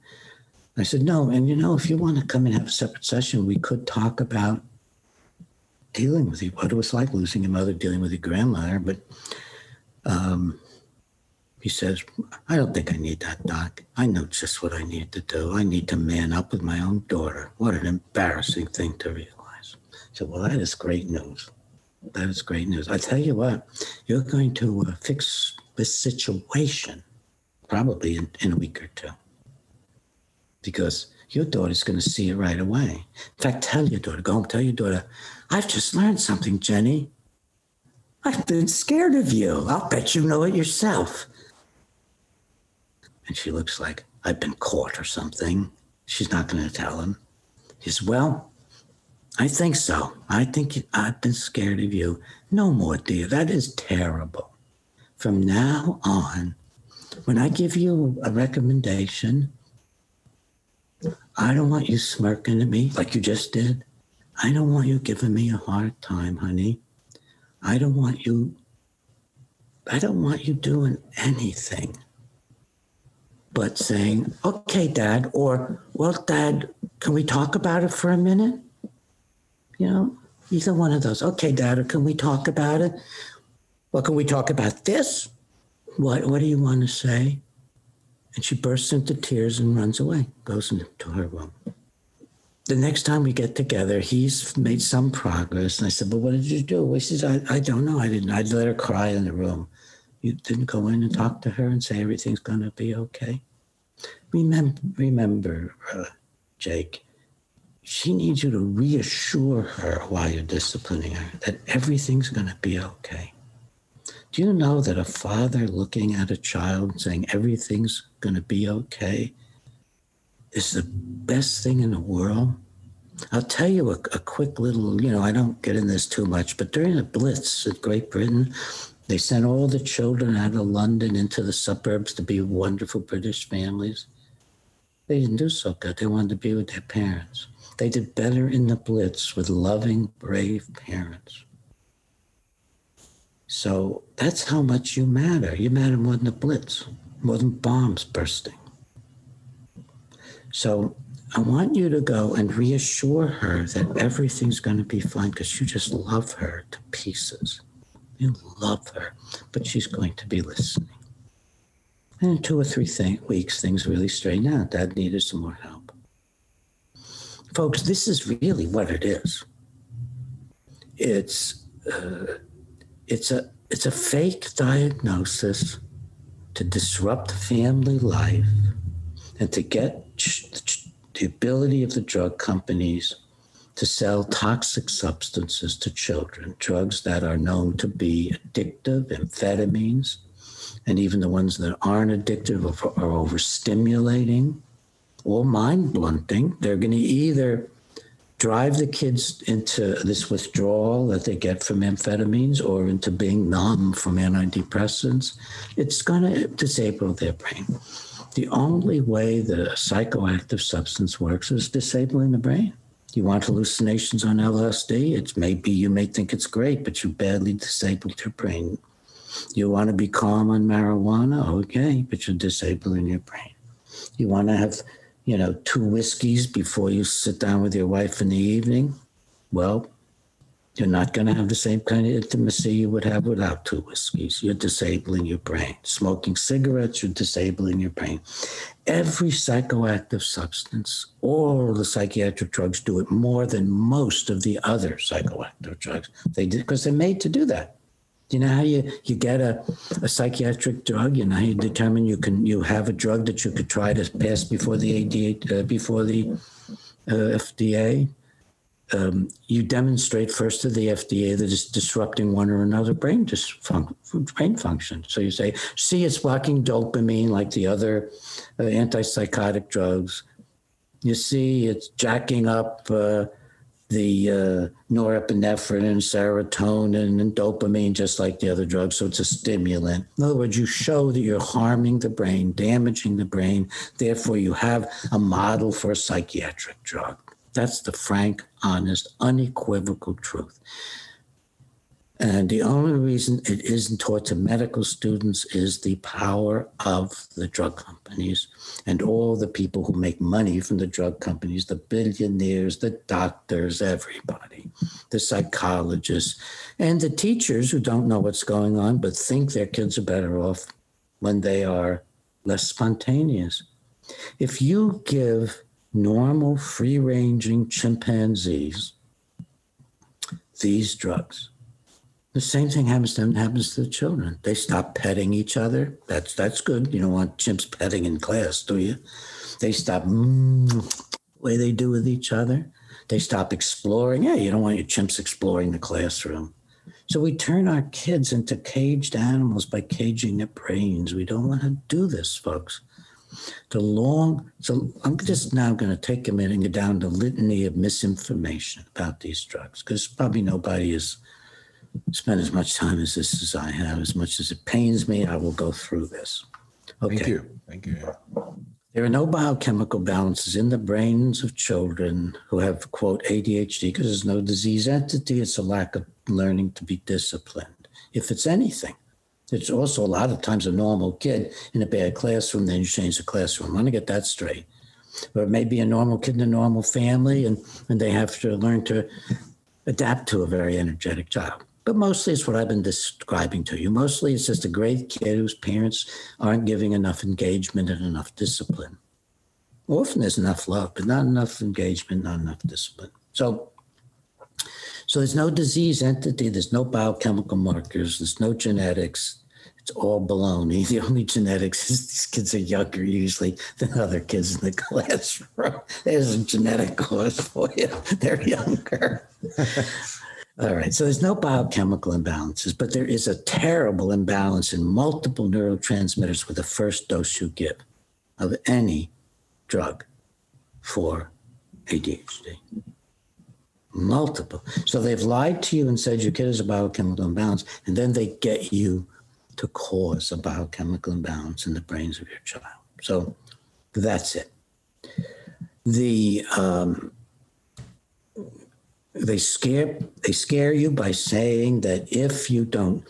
I said, No. And, you know, if you want to come and have a separate session, we could talk about dealing with you, what it was like losing your mother, dealing with your grandmother. But um, he says, I don't think I need that, Doc. I know just what I need to do. I need to man up with my own daughter. What an embarrassing thing to realize. Said, Well, that is great news. That is great news. I tell you what, you're going to uh, fix this situation probably in, in a week or two because your daughter's going to see it right away. In fact, tell your daughter, go home, tell your daughter, I've just learned something, Jenny. I've been scared of you. I'll bet you know it yourself. And she looks like I've been caught or something. She's not going to tell him. He says, Well, I think so. I think I've been scared of you. No more, dear. That is terrible. From now on, when I give you a recommendation, I don't want you smirking at me like you just did. I don't want you giving me a hard time, honey. I don't want you, I don't want you doing anything but saying, okay, dad, or, well, dad, can we talk about it for a minute? You know, either one of those. Okay, dad, or can we talk about it? Well, can we talk about this? What, what do you want to say? And she bursts into tears and runs away, goes into her room. The next time we get together, he's made some progress. And I said, But what did you do? He says, I, I don't know. I didn't. I'd let her cry in the room. You didn't go in and talk to her and say everything's going to be okay. Remember, remember, uh, Jake, she needs you to reassure her while you're disciplining her that everything's going to be okay. Do you know that a father looking at a child and saying everything's going to be okay is the best thing in the world? I'll tell you a, a, quick little, you know, I don't get in this too much, but during the Blitz in Great Britain, they sent all the children out of London into the suburbs to be wonderful British families. They didn't do so good. They wanted to be with their parents. They did better in the Blitz with loving, brave parents. So that's how much you matter. You matter more than the Blitz, more than bombs bursting. So I want you to go and reassure her that everything's going to be fine because you just love her to pieces. You love her, but she's going to be listening. And in two or three th- weeks, things really straighten out. Dad needed some more help. Folks, this is really what it is. It's uh, it's a it's a fake diagnosis to disrupt family life and to get the ability of the drug companies to sell toxic substances to children, drugs that are known to be addictive, amphetamines, and even the ones that aren't addictive are overstimulating or mind blunting. They're going to either drive the kids into this withdrawal that they get from amphetamines or into being numb from antidepressants. It's going to disable their brain. The only way the psychoactive substance works is disabling the brain. You want hallucinations on LSD? It's maybe you may think it's great, but you badly disabled your brain. You want to be calm on marijuana? Okay, but you're disabling your brain. You want to have, you know, two whiskeys before you sit down with your wife in the evening? Well, you're not going to have the same kind of intimacy you would have without two whiskeys. You're disabling your brain. Smoking cigarettes, you're disabling your brain. Every psychoactive substance, all the psychiatric drugs do it more than most of the other psychoactive drugs. They did because they're made to do that. You know how you, you get a, a psychiatric drug? You know how you determine you can you have a drug that you could try to pass before the ADA uh, before the uh, FDA um, you demonstrate first to the FDA that it's disrupting one or another brain brain function. So you say, see, it's blocking dopamine like the other uh, antipsychotic drugs. You see, it's jacking up uh, the uh, norepinephrine and serotonin and dopamine just like the other drugs. So it's a stimulant. In other words, you show that you're harming the brain, damaging the brain. Therefore, you have a model for a psychiatric drug. That's the frank, honest, unequivocal truth. And the only reason it isn't taught to medical students is the power of the drug companies and all the people who make money from the drug companies the billionaires, the doctors, everybody, the psychologists, and the teachers who don't know what's going on but think their kids are better off when they are less spontaneous. If you give normal free ranging chimpanzees these drugs. The same thing happens to them happens to the children. They stop petting each other. That's that's good. You don't want chimps petting in class, do you? They stop mm, the way they do with each other. They stop exploring. Yeah, you don't want your chimps exploring the classroom. So we turn our kids into caged animals by caging their brains. We don't want to do this, folks the long, so I'm just now going to take a minute and get down the litany of misinformation about these drugs, because probably nobody has spent as much time as this as I have. As much as it pains me, I will go through this. Okay. Thank you. Thank you. There there are no biochemical balances in the brains of children who have, quote, ADHD, because there's no disease entity. It's a lack of learning to be disciplined. If it's anything, it's also a lot of times a normal kid in a bad classroom, then you change the classroom. I want to get that straight. Or maybe a normal kid in a normal family, and, and they have to learn to adapt to a very energetic child. But mostly it's what I've been describing to you. Mostly it's just a great kid whose parents aren't giving enough engagement and enough discipline. Often there's enough love, but not enough engagement, not enough discipline. So, so there's no disease entity, there's no biochemical markers, there's no genetics. It's all baloney. The only genetics is these kids are younger usually than other kids in the classroom. There's a genetic cause for you. They're younger. All right. So there's no biochemical imbalances, but there is a terrible imbalance in multiple neurotransmitters with the first dose you give of any drug for ADHD. Multiple. So they've lied to you and said your kid has a biochemical imbalance, and then they get you to cause a biochemical imbalance in the brains of your child. So that's it. The um, they scare they scare you by saying that if you don't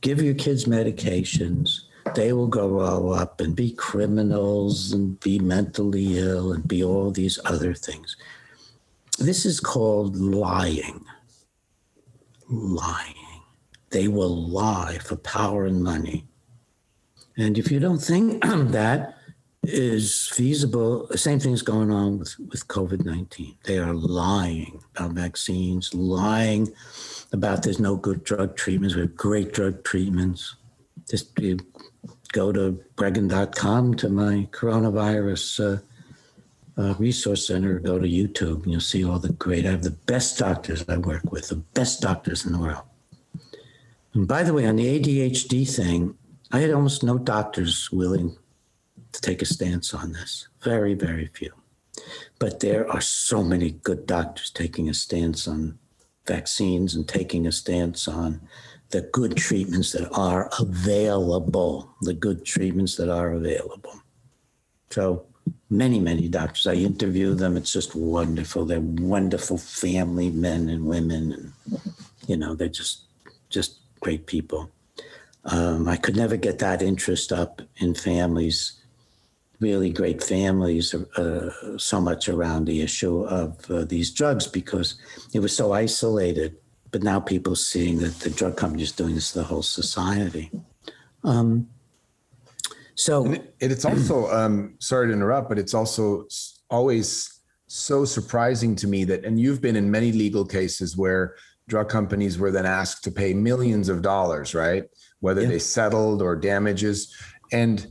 give your kids medications they will grow up and be criminals and be mentally ill and be all these other things this is called lying lying they will lie for power and money and if you don't think that is feasible. The same thing's going on with, with COVID 19. They are lying about vaccines, lying about there's no good drug treatments. We have great drug treatments. Just you go to breggin.com to my coronavirus uh, uh, resource center, go to YouTube, and you'll see all the great, I have the best doctors I work with, the best doctors in the world. And by the way, on the ADHD thing, I had almost no doctors willing to take a stance on this. Very, very few. But there are so many good doctors taking a stance on vaccines and taking a stance on the good treatments that are available, the good treatments that are available. So many, many doctors. I interview them. It's just wonderful. They're wonderful family men and women, and you know they're just just great people. Um, I could never get that interest up in families really great families uh, so much around the issue of uh, these drugs because it was so isolated. But now people seeing that the drug companies doing this to the whole society. Um, so and it's also um, sorry to interrupt, but it's also always so surprising to me that, and you've been in many legal cases where drug companies were then asked to pay millions of dollars, right? Whether yeah. they settled or damages, and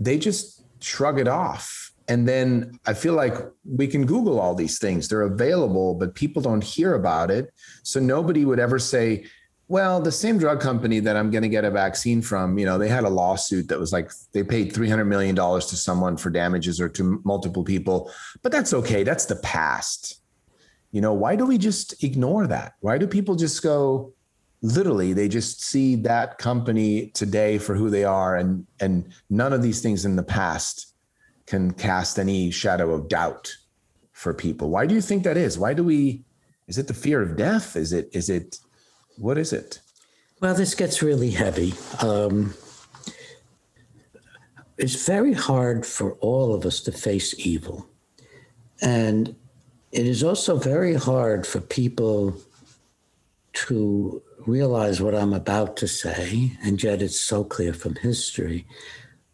they just shrug it off. And then I feel like we can Google all these things. They're available, but people don't hear about it. So nobody would ever say, well, the same drug company that I'm going to get a vaccine from, you know, they had a lawsuit that was like they paid $300 million to someone for damages or to multiple people, but that's okay. That's the past. You know, why do we just ignore that? Why do people just go, literally they just see that company today for who they are and and none of these things in the past can cast any shadow of doubt for people? Why do you think that is? Why do we is it the fear of death? Is it is it what is it? Well this gets really heavy. Um, it's very hard for all of us to face evil. And it is also very hard for people to realize what I'm about to say, and yet it's so clear from history,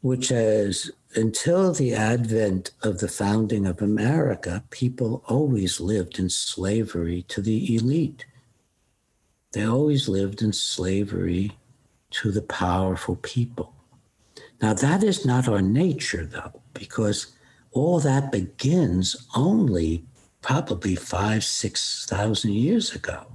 which is until the advent of the founding of America, people always lived in slavery to the elite. They always lived in slavery to the powerful people. Now, that is not our nature, though, because all that begins only probably five, 6,000 years ago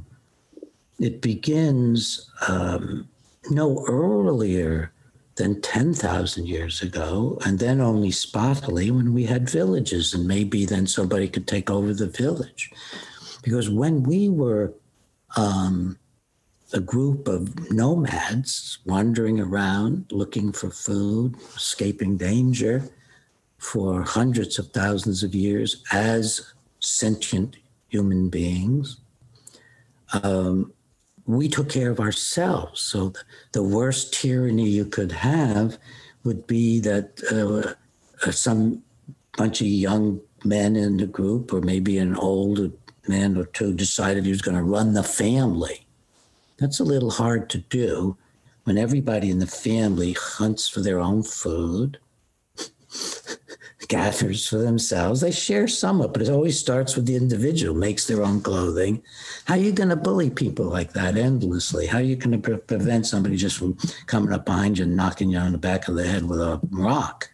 it begins um, no earlier than 10,000 years ago, and then only spottily when we had villages, and maybe then somebody could take over the village. Because when we were um, a group of nomads wandering around looking for food, escaping danger, for hundreds of thousands of years as sentient human beings. Um, we took care of ourselves. So the worst tyranny you could have would be that uh, uh, some bunch of young men in the group, or maybe an old man or two, decided he was going to run the family. That's a little hard to do when everybody in the family hunts for their own food gathers for themselves. They share somewhat, but it always starts with the individual, makes their own clothing. How are you going to bully people like that endlessly? How are you going to pre- prevent somebody just from coming up behind you and knocking you on the back of the head with a rock?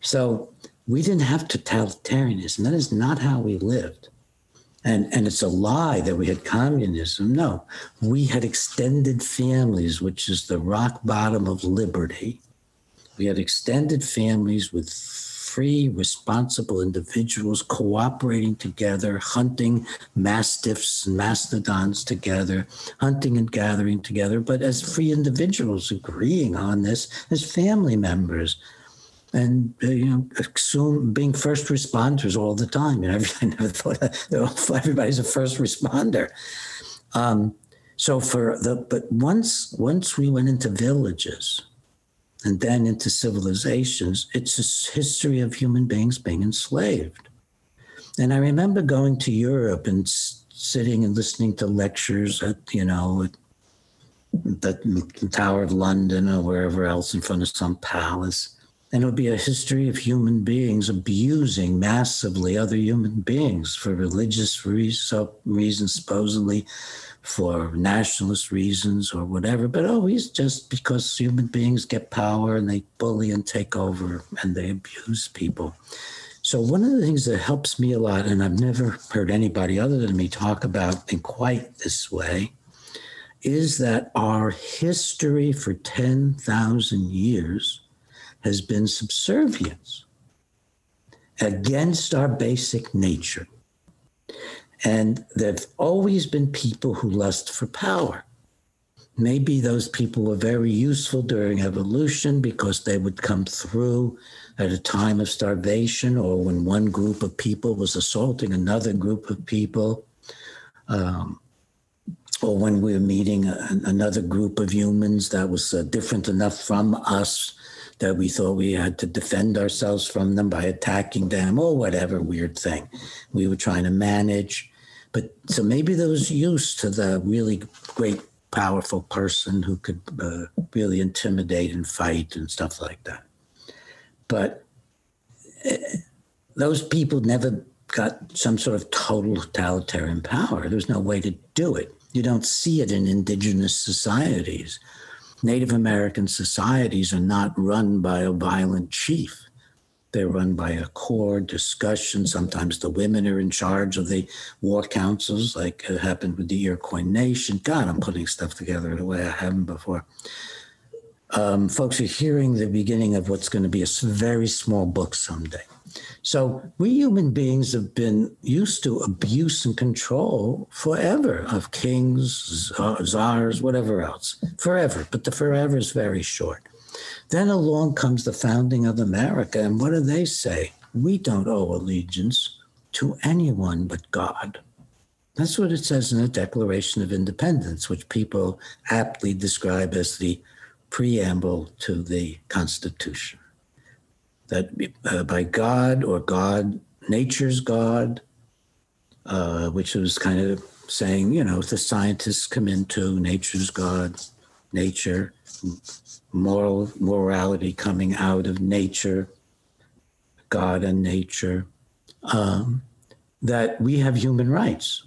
So we didn't have totalitarianism. That is not how we lived. And, and it's a lie that we had communism. No, we had extended families, which is the rock bottom of liberty. We had extended families with free, responsible individuals cooperating together, hunting mastiffs and mastodons together, hunting and gathering together, but as free individuals agreeing on this as family members. And uh, you know, assume being first responders all the time. You know, I never thought that everybody's a first responder. Um, so for the but once once we went into villages, and then into civilizations, it's a history of human beings being enslaved. And I remember going to Europe and sitting and listening to lectures at, you know, at the Tower of London or wherever else in front of some palace. And it would be a history of human beings abusing massively other human beings for religious reasons, supposedly for nationalist reasons or whatever, but oh, always just because human beings get power and they bully and take over and they abuse people. So, one of the things that helps me a lot, and I've never heard anybody other than me talk about in quite this way, is that our history for 10,000 years has been subservience against our basic nature. And there've always been people who lust for power. Maybe those people were very useful during evolution because they would come through at a time of starvation or when one group of people was assaulting another group of people, um, or when we were meeting a, another group of humans that was uh, different enough from us that we thought we had to defend ourselves from them by attacking them or whatever weird thing we were trying to manage. But so maybe there was use to the really great, powerful person who could uh, really intimidate and fight and stuff like that. But uh, those people never got some sort of total totalitarian power. There's no way to do it. You don't see it in indigenous societies Native American societies are not run by a violent chief. They're run by a core discussion. Sometimes the women are in charge of the war councils, like it happened with the Iroquois Nation. God, I'm putting stuff together the way I haven't before. Um, folks are hearing the beginning of what's going to be a very small book someday. So we human beings have been used to abuse and control forever of kings, czars, whatever else, forever. But the forever is very short. Then along comes the founding of America, and what do they say? We don't owe allegiance to anyone but God. That's what it says in the Declaration of Independence, which people aptly describe as the preamble to the Constitution that uh, by God or God, nature's God, uh, which was kind of saying, you know, if the scientists come into nature's God, nature, moral morality coming out of nature, God and nature, um, that we have human rights.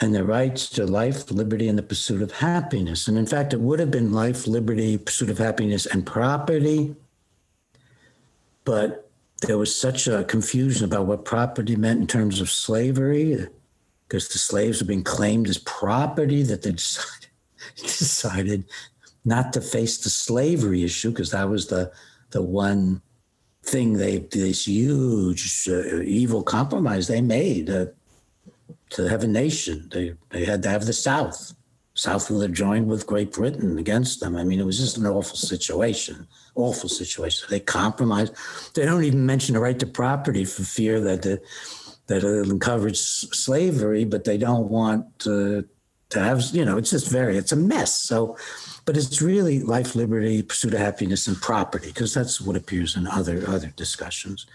And the rights to life, liberty, and the pursuit of happiness. And in fact, it would have been life, liberty, pursuit of happiness, and property. But there was such a confusion about what property meant in terms of slavery, because the slaves were being claimed as property that they decided, decided not to face the slavery issue, because that was the, the one thing they, this huge uh, evil compromise they made. Uh, to have a nation. They, they had to have the South. South would have joined with Great Britain against them. I mean, it was just an awful situation, awful situation. They compromised. They don't even mention the right to property for fear that the, that it encouraged slavery, but they don't want to, to have, you know, it's just very, it's a mess. So, but it's really life, liberty, pursuit of happiness, and property, because that's what appears in other other discussions.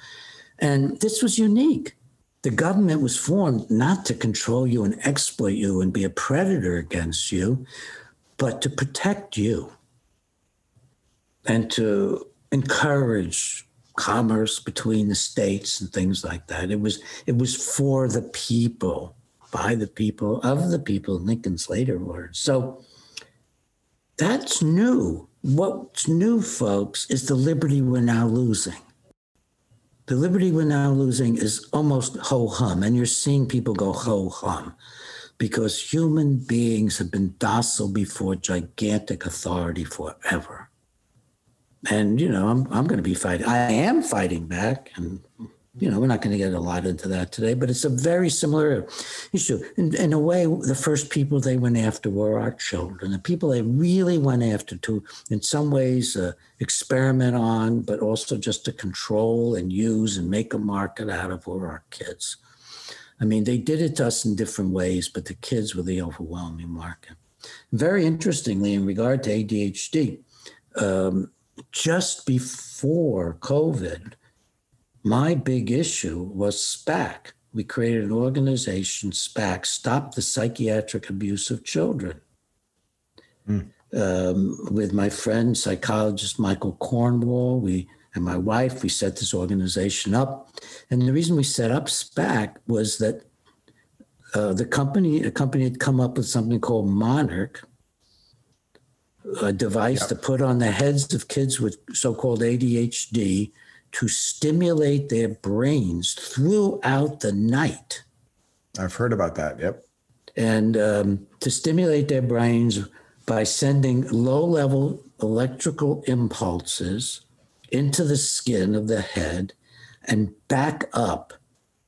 And this was unique. The government was formed not to control you and exploit you and be a predator against you, but to protect you and to encourage commerce between the states and things like that. It was it was for the people, by the people, of the people, Lincoln's later words. So that's new. What's new, folks, is the liberty we're now losing. The liberty we're now losing is almost ho hum, and you're seeing people go ho hum because human beings have been docile before gigantic authority forever. And, you know, I'm, I'm going to be fighting. I am fighting back, and you know, we're not going to get a lot into that today, but it's a very similar issue. In, in, a way, the first people they went after were our children, the people they really went after to, in some ways, uh, experiment on, but also just to control and use and make a market out of were our kids. I mean, they did it to us in different ways, but the kids were the overwhelming market. Very interestingly, in regard to ADHD, um, just before COVID, my big issue was SPAC. We created an organization, SPAC, Stop the Psychiatric Abuse of Children. Mm. Um, with my friend, psychologist Michael Cornwall, we and my wife, we set this organization up. And the reason we set up SPAC was that uh, the company, a company had come up with something called Monarch, a device yep. to put on the heads of kids with so-called ADHD to stimulate their brains throughout the night. I've heard about that. Yep. And um, to stimulate their brains by sending low level electrical impulses into the skin of the head and back up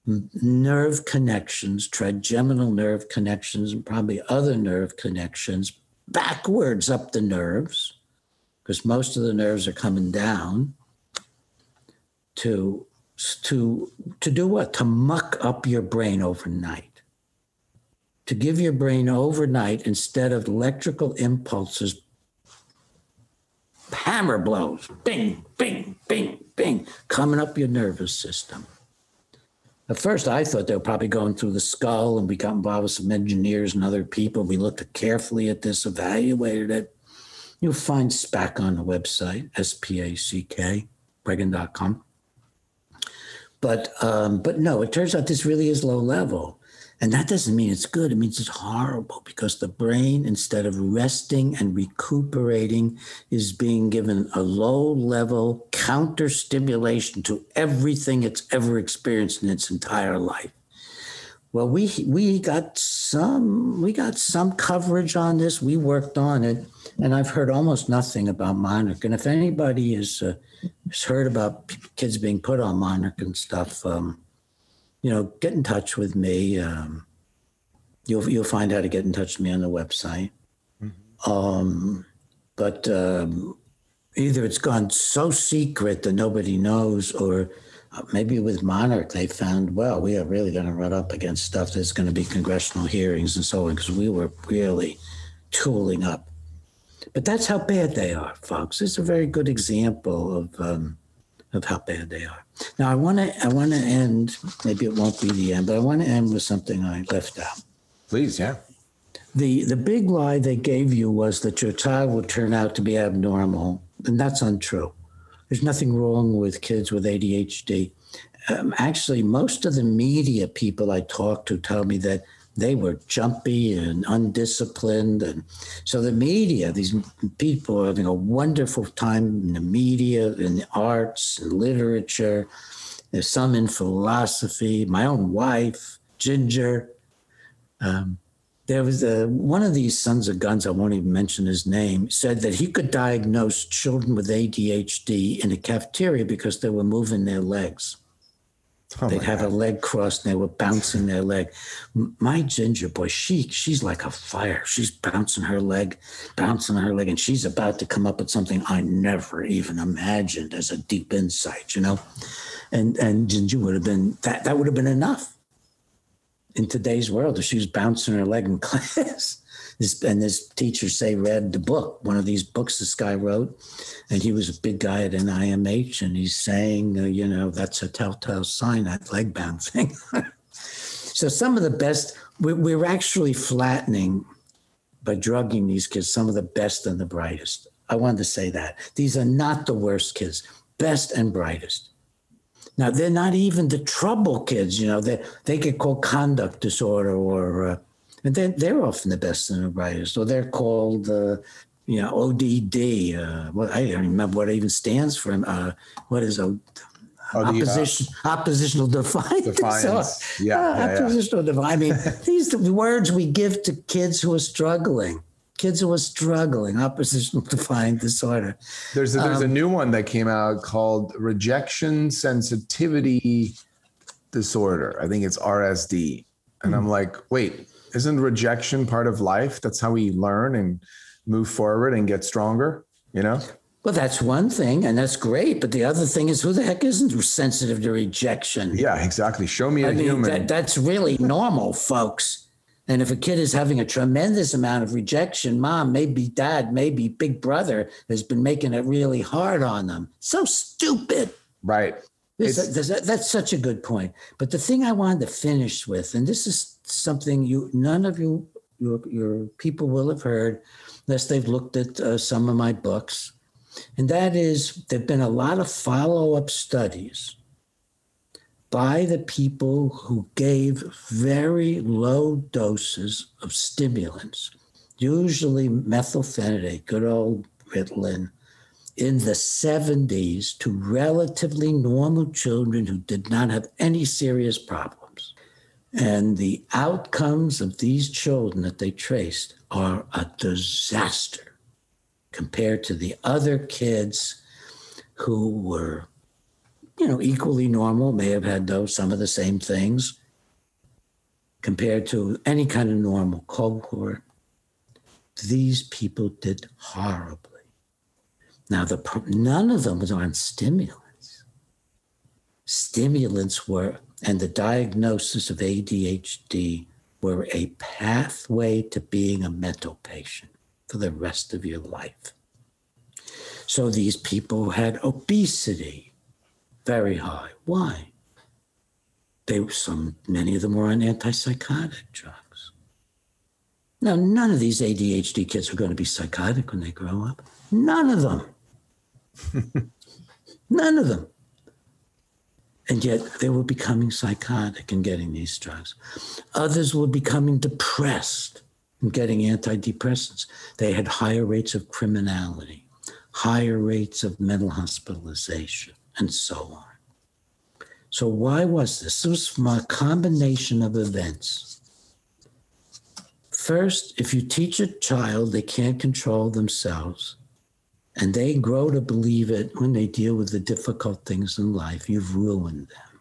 nerve connections, trigeminal nerve connections, and probably other nerve connections backwards up the nerves, because most of the nerves are coming down to to to do what? To muck up your brain overnight. To give your brain overnight instead of electrical impulses, hammer blows, bing, bing, bing, bing, coming up your nervous system. At first, I thought they were probably going through the skull, and we got involved with some engineers and other people. We looked carefully at this, evaluated it. You'll find SPAC on the website, S P A C K, Breggin.com. But um, but no, it turns out this really is low level. And that doesn't mean it's good. It means it's horrible because the brain, instead of resting and recuperating, is being given a low level counter stimulation to everything it's ever experienced in its entire life. Well, we we got some we got some coverage on this. We worked on it, and I've heard almost nothing about Monarch. And if anybody has, uh, has heard about kids being put on Monarch and stuff, um, you know, get in touch with me. Um, you'll you'll find how to get in touch with me on the website. Mm-hmm. Um, but um, either it's gone so secret that nobody knows, or maybe with Monarch, they found, well, we are really going to run up against stuff that's going to be congressional hearings and so on, because we were really tooling up. But that's how bad they are, folks. It's a very good example of um, of how bad they are. Now, I want to I want to end. Maybe it won't be the end, but I want to end with something I left out. Please, yeah. The the big lie they gave you was that your child would turn out to be abnormal, and that's untrue. There's nothing wrong with kids with ADHD. Um, actually, most of the media people I talk to tell me that they were jumpy and undisciplined. And so the media, these people are having a wonderful time in the media, in the arts, and literature. There's some in philosophy. My own wife, Ginger. Um, there was a, one of these sons of guns, I won't even mention his name, said that he could diagnose children with ADHD in a cafeteria because they were moving their legs. Oh They'd have God. a leg crossed and they were bouncing their leg. My ginger boy, she she's like a fire. She's bouncing her leg, bouncing her leg, and she's about to come up with something I never even imagined as a deep insight, you know. And and Ginger would have been that that would have been enough in today's world if she was bouncing her leg in class this and this teacher say read the book, one of these books this guy wrote, and he was a big guy at NIMH, and he's saying, uh, you know, that's a telltale sign that leg bouncing. so some of the best, we're, we're actually flattening by drugging these kids, some of the best and the brightest. I wanted to say that these are not the worst kids, best and brightest. Now they're not even the trouble kids. You know, they they get called conduct disorder or uh, and then they're often the best the brightest, or they're called, uh, you know, ODD. Uh, what I don't remember what it even stands for. Uh, what is O? Oh, opposition, uh, oppositional defiance. defiance. So, yeah, uh, yeah, oppositional yeah. defiance. I mean, these the words we give to kids who are struggling. Kids who are struggling, oppositional defiant disorder. There's a, there's um, a new one that came out called rejection sensitivity disorder. I think it's RSD. And I'm hmm. like, wait, isn't rejection part of life? That's how we learn and move forward and get stronger, you know? Well, that's one thing, and that's great. But the other thing is, who the heck isn't sensitive to rejection? Yeah, exactly. Show me a I mean, human. That, that's really normal, folks. And if a kid is having a tremendous amount of rejection, mom, maybe dad, maybe big brother has been making it really hard on them. So stupid. Right. That's such a good point. But the thing I wanted to finish with, and this is something you none of you your, your people will have heard unless they've looked at uh, some of my books. And that is there've been a lot of follow-up studies by the people who gave very low doses of stimulants usually methylphenidate good old ritalin in the 70s to relatively normal children who did not have any serious problems and the outcomes of these children that they traced are a disaster compared to the other kids who were, you know, equally normal, may have had those some of the same things compared to any kind of normal cohort. These people did horribly. Now, the none of them was on stimulants. Stimulants were and the diagnosis of ADHD were a pathway to being a mental patient for the rest of your life. So these people had obesity very high. Why? They were some many of them were on antipsychotic drugs. Now, none of these ADHD kids are going to be psychotic when they grow up. None of them. none of them. And yet they were becoming psychotic and getting these drugs. Others were becoming depressed and getting antidepressants. They had higher rates of criminality, higher rates of mental hospitalization, and so on. So, why was this? This was from a combination of events. First, if you teach a child they can't control themselves, and they grow to believe it when they deal with the difficult things in life, you've ruined them.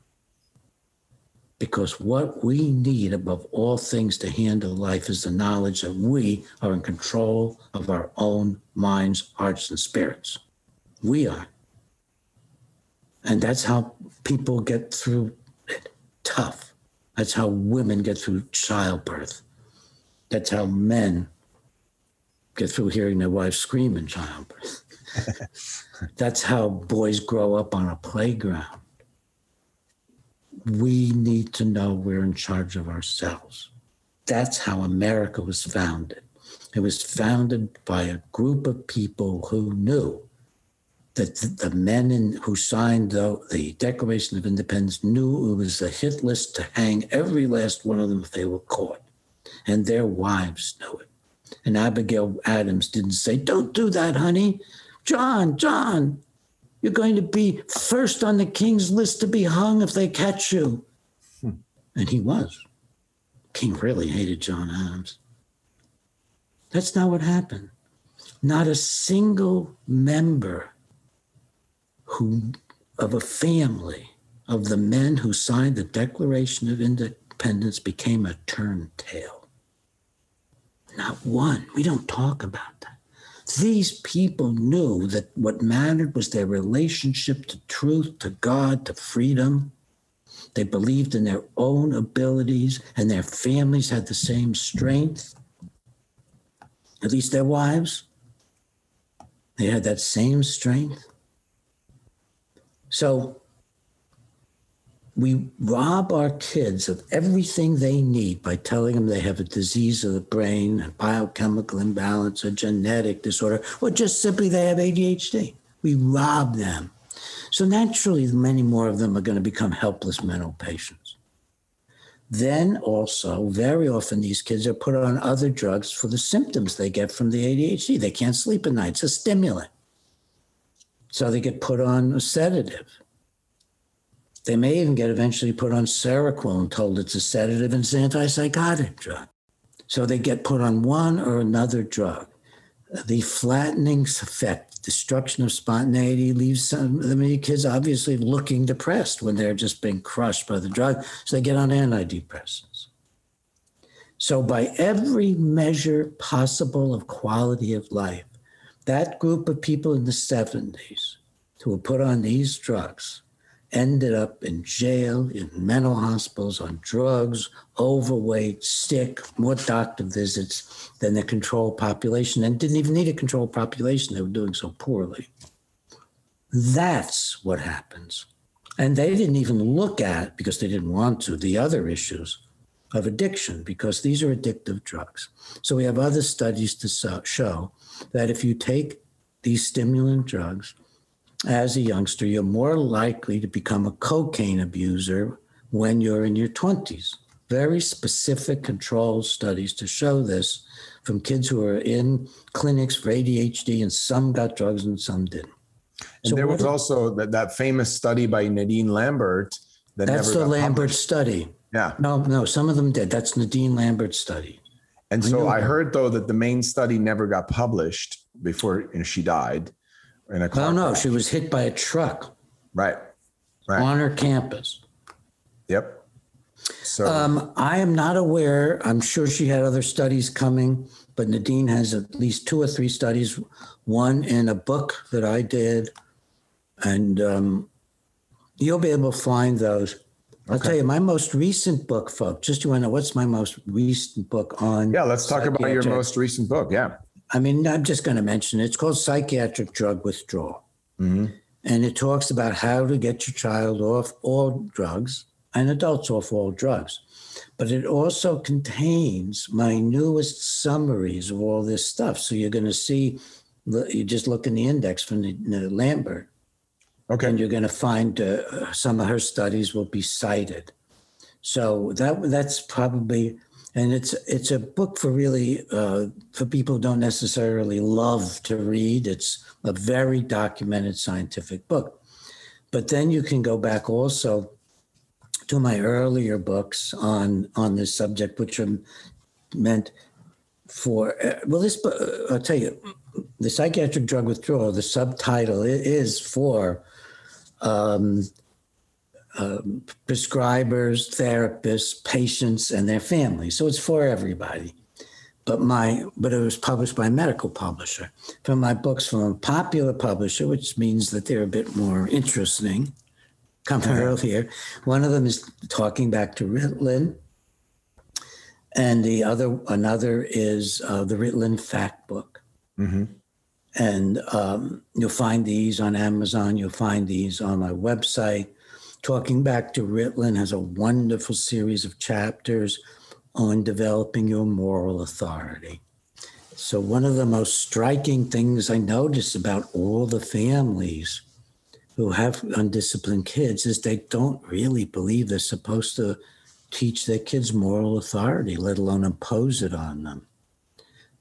Because what we need above all things to handle life is the knowledge that we are in control of our own minds, hearts, and spirits. We are. And that's how people get through it tough. That's how women get through childbirth. That's how men get through hearing their wives scream in childbirth. That's how boys grow up on a playground. We need to know we're in charge of ourselves. That's how America was founded. It was founded by a group of people who knew that the men in, who signed the, the Declaration of Independence knew it was a hit list to hang every last one of them if they were caught. And their wives knew it. And Abigail Adams didn't say, Don't do that, honey. John, John, you're going to be first on the king's list to be hung if they catch you. Hmm. And he was. King really hated John Adams. That's not what happened. Not a single member who of a family of the men who signed the Declaration of Independence became a turntail. Not one. We don't talk about. These people knew that what mattered was their relationship to truth, to God, to freedom. They believed in their own abilities, and their families had the same strength, at least their wives. They had that same strength. So we rob our kids of everything they need by telling them they have a disease of the brain, a biochemical imbalance, a genetic disorder, or just simply they have ADHD. We rob them. So naturally, many more of them are going to become helpless mental patients. Then also, very often these kids are put on other drugs for the symptoms they get from the ADHD. They can't sleep at night. It's a stimulant. So they get put on a sedative they may even get eventually put on Seroquel and told it's a sedative and it's an antipsychotic drug. So they get put on one or another drug. The flattening effect, destruction of spontaneity, leaves some of the kids obviously looking depressed when they're just being crushed by the drug. So they get on antidepressants. So, by every measure possible of quality of life, that group of people in the 70s who were put on these drugs ended up in jail, in mental hospitals, on drugs, overweight, sick, more doctor visits than the control population, and didn't even need a control population. They were doing so poorly. That's what happens. And they didn't even look at, because they didn't want to, the other issues of addiction, because these are addictive drugs. So we have other studies to show that if you take these stimulant drugs, as a youngster, you're more likely to become a cocaine abuser when you're in your 20s. Very specific controlled studies to show this from kids who are in clinics for ADHD, and some got drugs and some didn't. And so there was also that, that famous study by Nadine Lambert. That that's the Lambert published. study. Yeah. No, no, some of them did. That's Nadine Lambert's study. And so I heard though that the main study never got published before she died in a car. No, no, she was hit by a truck. Right. Right. On her campus. Yep. So um, I am not aware. I'm sure she had other studies coming, but Nadine has at least two or three studies. One in a book that I did, and um, you'll be able to find those. I'll tell you, my most recent book, folks. Just you want to know what's my most recent book on? Yeah, let's talk about your most recent book. Yeah. I mean, I'm just going to mention it. It's called psychiatric drug withdrawal. Mm-hmm. And it talks about how to get your child off all drugs and adults off all drugs. But it also contains my newest summaries of all this stuff. So you're going to see, you just look in the index from the, the Lambert. Okay. And you're going to find uh, some of her studies will be cited. So that that's probably and it's it's a book for really uh, for people who don't necessarily love to read. It's a very documented scientific book, but then you can go back also to my earlier books on on this subject, which are meant for uh, well, this uh, I'll tell you, the psychiatric drug withdrawal. The subtitle is for. Um, um, prescribers, therapists, patients, and their families. So it's for everybody. But my but it was published by a medical publisher. From my books from a popular publisher, which means that they're a bit more interesting. Compared here, one of them is talking back to Ritalin, and the other another is uh, the Ritalin Fact Book. Mm-hmm. And um, you'll find these on Amazon. You'll find these on my website. Talking Back to Ritalin has a wonderful series of chapters on developing your moral authority. So, one of the most striking things I notice about all the families who have undisciplined kids is they don't really believe they're supposed to teach their kids moral authority, let alone impose it on them.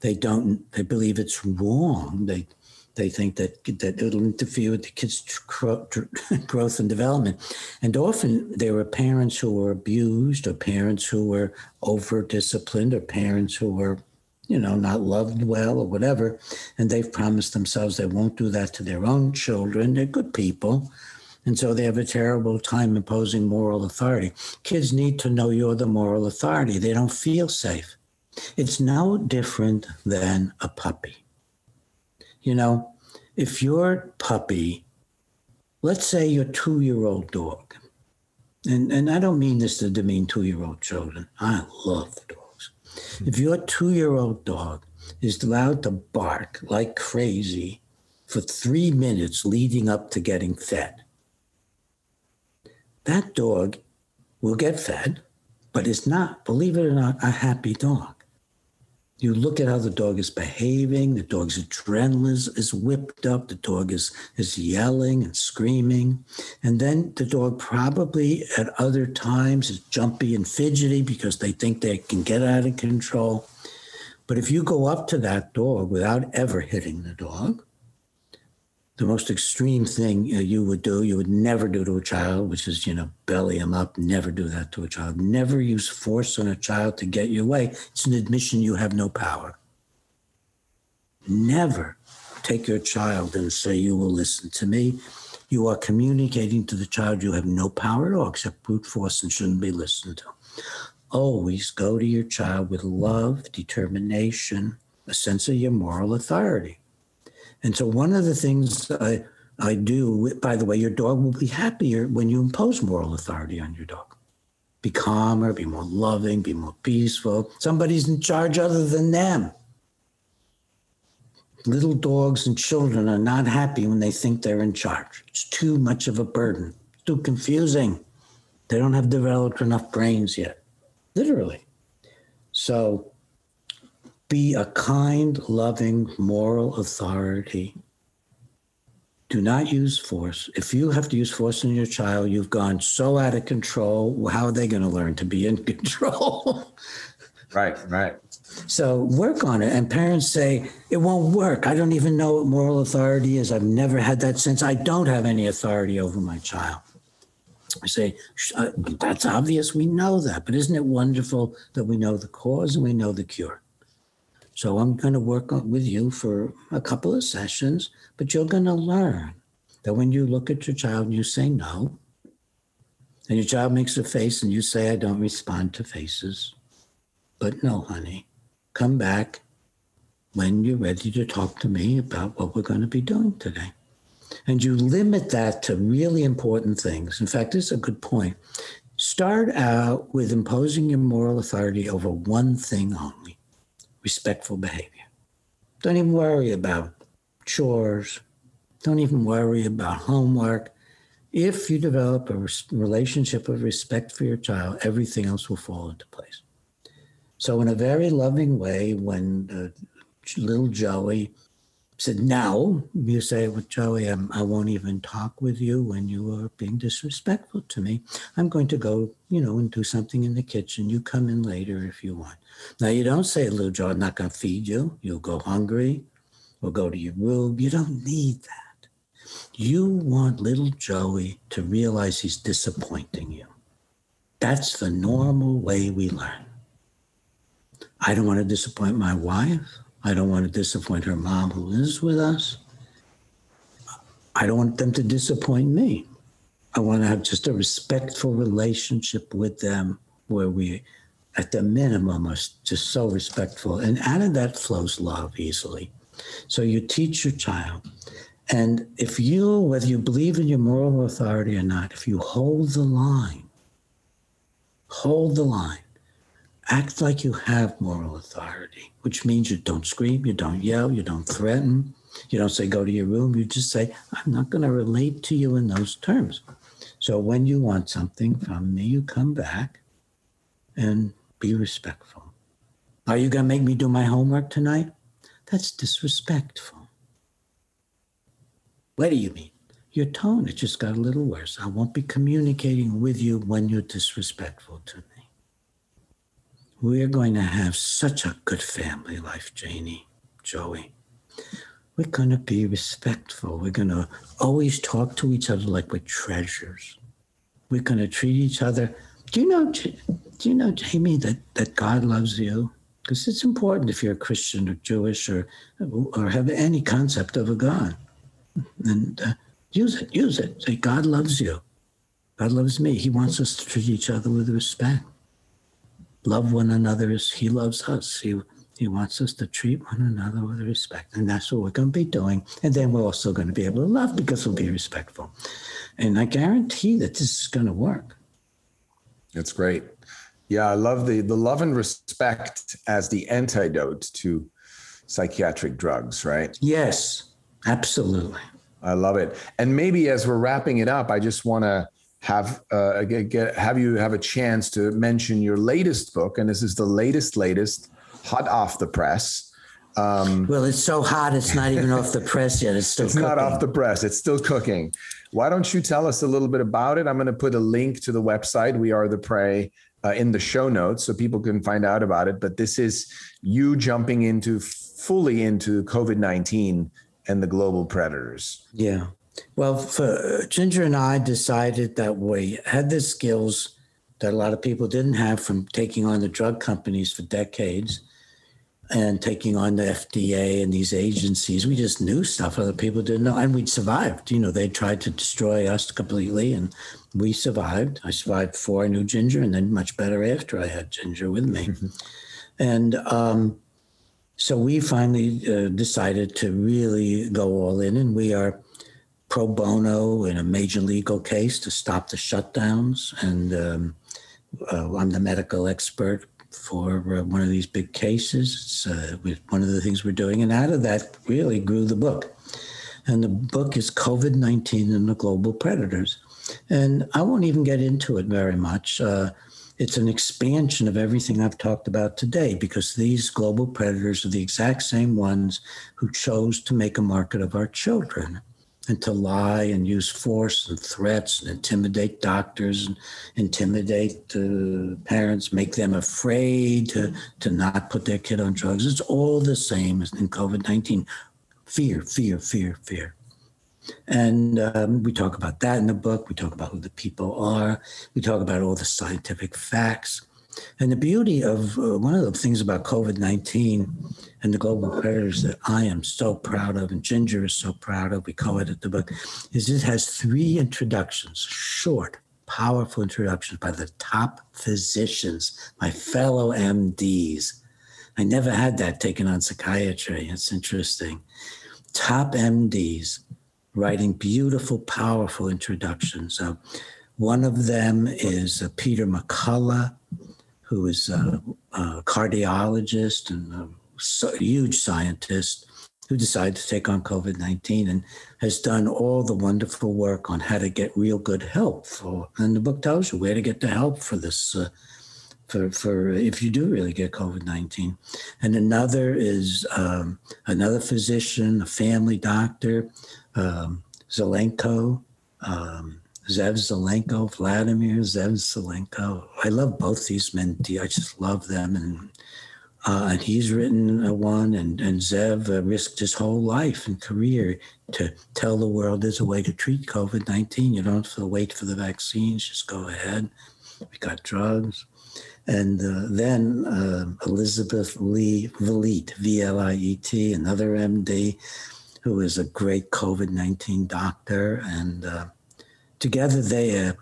They don't, they believe it's wrong. They, they think that that it'll interfere with the kids' growth and development. And often there are parents who were abused, or parents who were over disciplined, or parents who were, you know, not loved well, or whatever. And they've promised themselves they won't do that to their own children. They're good people, And so they have a terrible time imposing moral authority. Kids need to know you're the moral authority. They don't feel safe. It's no different than a puppy. You know, if your puppy, let's say your two year old dog, and, and I don't mean this to demean two year old children, I love dogs. If your two year old dog is allowed to bark like crazy for three minutes leading up to getting fed, that dog will get fed, but is not, believe it or not, a happy dog. You look at how the dog is behaving, the dog's adrenaline is, is whipped up, the dog is, is yelling and screaming. And then the dog probably at other times is jumpy and fidgety because they think they can get out of control. But if you go up to that dog without ever hitting the dog, the most extreme thing uh, you would do, you would never do to a child, which is, you know, belly them up. Never do that to a child. Never use force on a child to get your way. It's an admission you have no power. Never take your child and say, You will listen to me. You are communicating to the child you have no power at all except brute force and shouldn't be listened to. Always go to your child with love, determination, a sense of your moral authority. And so one of the things I, I do, by the way, your dog will be happier when you impose moral authority on your dog. Be calmer, be more loving, be more peaceful. Somebody's in charge other than them. Little dogs and children are not happy when they think they're in charge. It's too much of a burden, too confusing. They don't have developed enough brains yet, literally. So be a kind, loving, moral authority. Do not use force. If you have to use force on your child, you've gone so out of control. How are they going to learn to be in control? right, right. So work on it. And parents say, it won't work. I don't even know what moral authority is. I've never had that sense. I don't have any authority over my child. I say, uh, that's obvious. We know that. But isn't it wonderful that we know the cause and we know the cure? So I'm going to work with you for a couple of sessions, but you're going to learn that when you look at your child and you say no, and your child makes a face and you say, I don't respond to faces. But no, honey, come back when you're ready to talk to me about what we're going to be doing today. And you limit that to really important things. In fact, this is a good point. Start out with imposing your moral authority over one thing only respectful behavior. Don't even worry about chores. Don't even worry about homework. If you develop a relationship of respect for your child, everything else will fall into place. So, in a very loving way, when uh, little Joey said, Now, you say, Well, Joey, I'm, I will not even talk with you when you are being disrespectful to me. I'm going to go, you know, and do something in the kitchen. You come in later if you want. Now, you don't say, little Joe, I'm not going to feed you. You'll go hungry or go to your room. You don't need that. You want little Joey to realize he's disappointing you. That's the normal way we learn. I don't want to disappoint my wife. I don't want to disappoint her mom who lives with us. I don't want them to disappoint me. I want to have just a respectful relationship with them where we at the minimum are just so respectful. And out of that flows love easily. So you teach your child. And if you, whether you believe in your moral authority or not, if you hold the line, hold the line, act like you have moral authority, which means you don't scream, you don't yell, you don't threaten, you don't say, go to your room. You just say, I'm not going to relate to you in those terms. So when you want something from me, you come back and be respectful. Are you going to make me do my homework tonight? That's disrespectful. What do you mean? Your tone, it just got a little worse. I won't be communicating with you when you're disrespectful to me. We're going to have such a good family life, Janie, Joey. We're going to be respectful. We're going to always talk to each other like we're treasures. We're going to treat each other. Do you know, do you know, Jamie, that, that God loves you? Because it's important if you're a Christian or Jewish or, or have any concept of a God. And uh, Use it, use it. Say, God loves you. God loves me. He wants us to treat each other with respect. Love one another as He loves us. He, he wants us to treat one another with respect. And that's what we're going to be doing. And then we're also going to be able to love because we'll be respectful. And I guarantee that this is going to work. That's great. Yeah, I love the the love and respect as the antidote to psychiatric drugs, right? Yes, absolutely. I love it. And maybe as we're wrapping it up, I just want to have uh, get, get, have you have a chance to mention your latest book, and this is the latest, latest, hot off the press. Um, well, it's so hot; it's not even off the press yet. It's still. It's cooking. not off the press. It's still cooking. Why don't you tell us a little bit about it? I'm going to put a link to the website. We are the prey uh, in the show notes so people can find out about it. But this is you jumping into fully into COVID 19 and the global predators. Yeah. Well, for Ginger and I decided that we had the skills that a lot of people didn't have from taking on the drug companies for decades and taking on the FDA and these agencies. We just knew stuff other people didn't know, and we'd survived. You know, they tried to destroy us completely, and we survived. I survived before I knew Ginger, and then much better after I had Ginger with me. and um, so we finally uh, decided to really go all in, and we are pro bono in a major legal case to stop the shutdowns. And um, uh, I'm the medical expert for uh, one of these big cases. It's uh, one of the things we're doing. And out of that really grew the book. And the book is COVID 19 and the Global Predators. And I won't even get into it very much. Uh, it's an expansion of everything I've talked about today because these global predators are the exact same ones who chose to make a market of our children and to lie and use force and threats and intimidate doctors and intimidate uh, parents, make them afraid to, to not put their kid on drugs. It's all the same as in COVID 19 fear, fear, fear, fear. And um, we talk about that in the book. We talk about who the people are. We talk about all the scientific facts. And the beauty of uh, one of the things about COVID 19 and the global predators that I am so proud of, and Ginger is so proud of, we co edit the book, is it has three introductions, short, powerful introductions by the top physicians, my fellow MDs. I never had that taken on psychiatry. It's interesting. Top MDs writing beautiful, powerful introductions. Uh, one of them is uh, Peter McCullough, who is a, a cardiologist and a huge scientist who decided to take on COVID 19 and has done all the wonderful work on how to get real good help for. And the book tells you where to get the help for this. Uh, for, for if you do really get COVID 19. And another is um, another physician, a family doctor um, Zelenko, um, Zev Zelenko, Vladimir Zev Zelenko. I love both these men. I just love them. And uh, and he's written one, and, and Zev uh, risked his whole life and career to tell the world there's a way to treat COVID 19. You don't have to wait for the vaccines, just go ahead. We got drugs. And uh, then uh, Elizabeth Lee Vliet, V L I E T, another MD, who is a great COVID 19 doctor. And uh, together they, uh,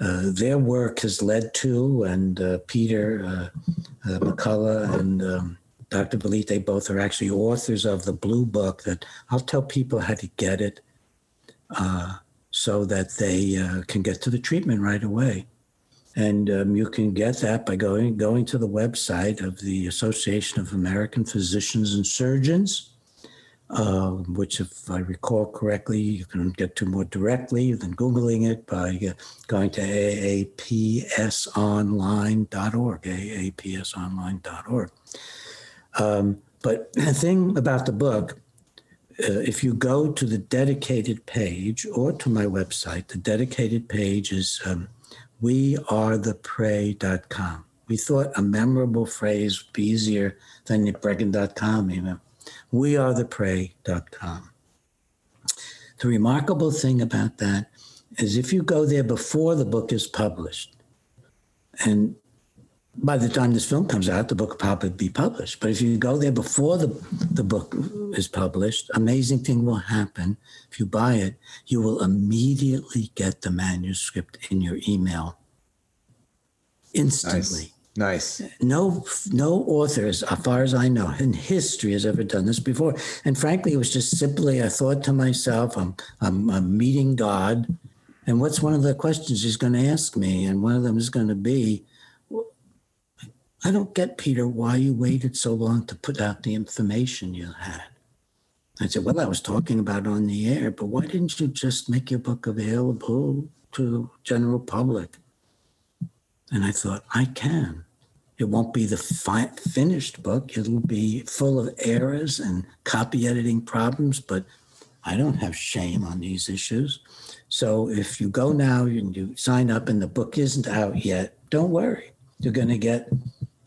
uh, their work has led to, and uh, Peter uh, uh, McCullough and um, Dr. They both are actually authors of the Blue Book that I'll tell people how to get it so that they can get to the treatment right away. And um, you can get that by going going to the website of the Association of American Physicians and Surgeons, uh, which, if I recall correctly, you can get to more directly than Googling it by uh, going to aapsonline.org, aapsonline.org. Um, but the thing about the book, uh, if you go to the dedicated page or to my website, the dedicated page is um, wearetheprey.com. We thought a memorable phrase would be easier than breggin.com even wearetheprey.com. The remarkable thing about that is if you go there before the book is published, and by the time this film comes out, the book will probably be published. But if you go there before the, the book is published, amazing thing will happen. If you buy it, you will immediately get the manuscript in your email instantly. Nice. Nice. No, no author, as far as I know, in history has ever done this before. And frankly, it was just simply I thought to myself, I'm, I'm, I'm meeting God, and what's one of the questions He's going to ask me? And one of them is going to be, I don't get, Peter, why you waited so long to put out the information you had. I said, Well, I was talking about on the air, but why didn't you just make your book available to general public? And I thought, I can. It won't be the fi- finished book. It'll be full of errors and copy editing problems, but I don't have shame on these issues. So if you go now and you sign up and the book isn't out yet, don't worry. You're going to get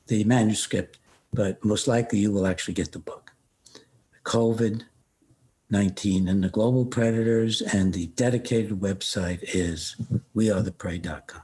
the manuscript, but most likely you will actually get the book. COVID 19 and the global predators, and the dedicated website is wearetheprey.com.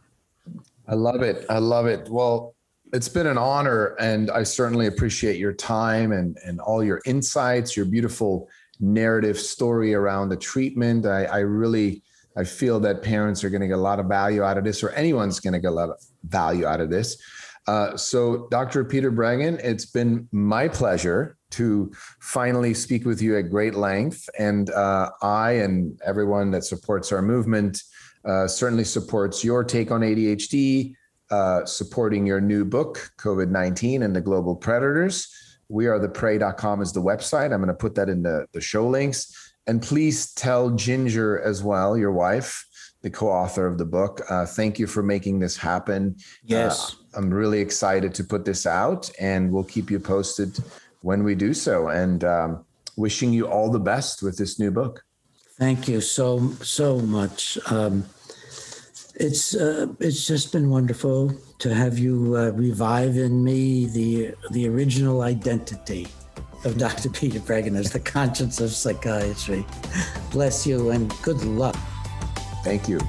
I love it. I love it. Well, it's been an honor, and I certainly appreciate your time and, and all your insights, your beautiful narrative story around the treatment. I, I really I feel that parents are going to get a lot of value out of this, or anyone's going to get a lot of value out of this. Uh, so, Dr. Peter Breggin, it's been my pleasure to finally speak with you at great length. And uh, I and everyone that supports our movement uh, certainly supports your take on ADHD, uh, supporting your new book, COVID 19 and the Global Predators. We are the prey.com is the website. I'm going to put that in the, the show links. And please tell Ginger as well, your wife, the co-author of the book. Uh, thank you for making this happen. Yes, uh, I'm really excited to put this out, and we'll keep you posted when we do so. And um, wishing you all the best with this new book. Thank you so so much. Um, it's uh, it's just been wonderful to have you uh, revive in me the the original identity of Dr. Peter Breggin as the conscience of psychiatry. Bless you and good luck. Thank you.